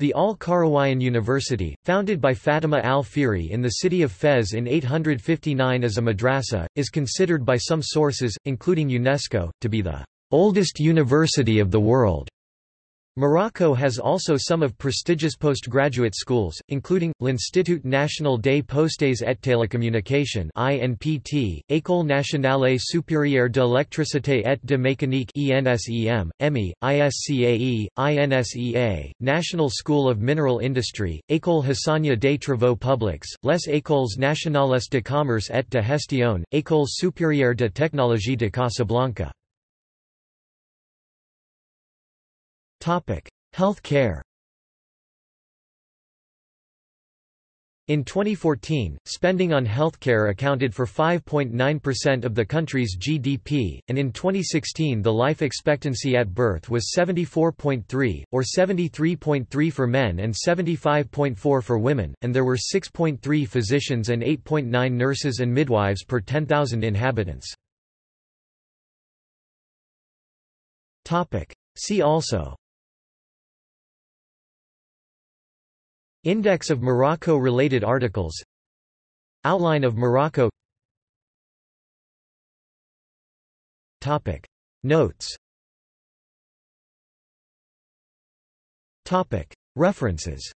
The Al-Qarawiyyin University, founded by Fatima al-Fihri in the city of Fez in 859 as a madrasa, is considered by some sources, including UNESCO, to be the oldest university of the world. Morocco has also some of prestigious postgraduate schools, including, l'Institut National des Postes et Télécommunications INPT, École Nationale Supérieure d'Électricité et de Mécanique ENSEM, EMI, ISCAE, INSEA, National School of Mineral Industry, École Hassania des Travaux Publics, Les Écoles Nationales de Commerce et de Gestion, École Supérieure de Technologie de Casablanca. Health care In 2014, spending on healthcare accounted for 5.9% of the country's GDP, and in 2016 the life expectancy at birth was 74.3, or 73.3 for men and 75.4 for women, and there were 6.3 physicians and 8.9 nurses and midwives per 10,000 inhabitants. See also Index of Morocco-related articles Outline of Morocco Topic. Notes Topic. References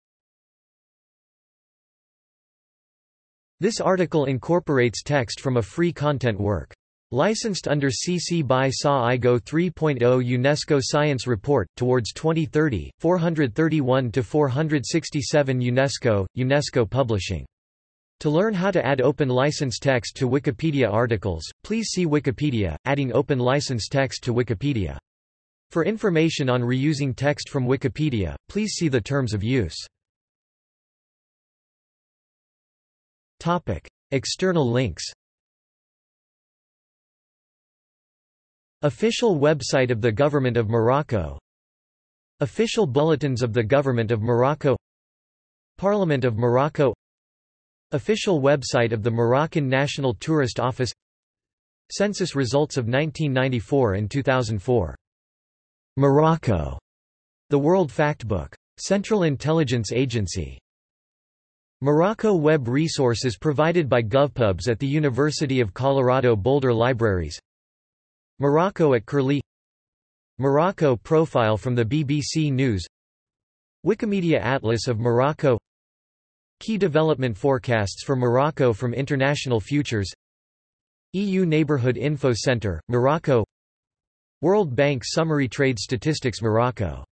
This article incorporates text from a free content work. Licensed under CC by SA IGO 3.0 UNESCO Science Report, Towards 2030, 431–467 UNESCO, UNESCO Publishing. To learn how to add open license text to Wikipedia articles, please see Wikipedia, adding open license text to Wikipedia. For information on reusing text from Wikipedia, please see the terms of use. External links Official website of the Government of Morocco Official bulletins of the Government of Morocco Parliament of Morocco Official website of the Moroccan National Tourist Office Census results of 1994 and 2004. Morocco. The World Factbook. Central Intelligence Agency. Morocco web resources provided by GovPubs at the University of Colorado Boulder Libraries Morocco at Curlie. Morocco profile from the BBC News. Wikimedia Atlas of Morocco. Key development forecasts for Morocco from International Futures. EU Neighbourhood Info Centre, Morocco. World Bank Summary Trade Statistics Morocco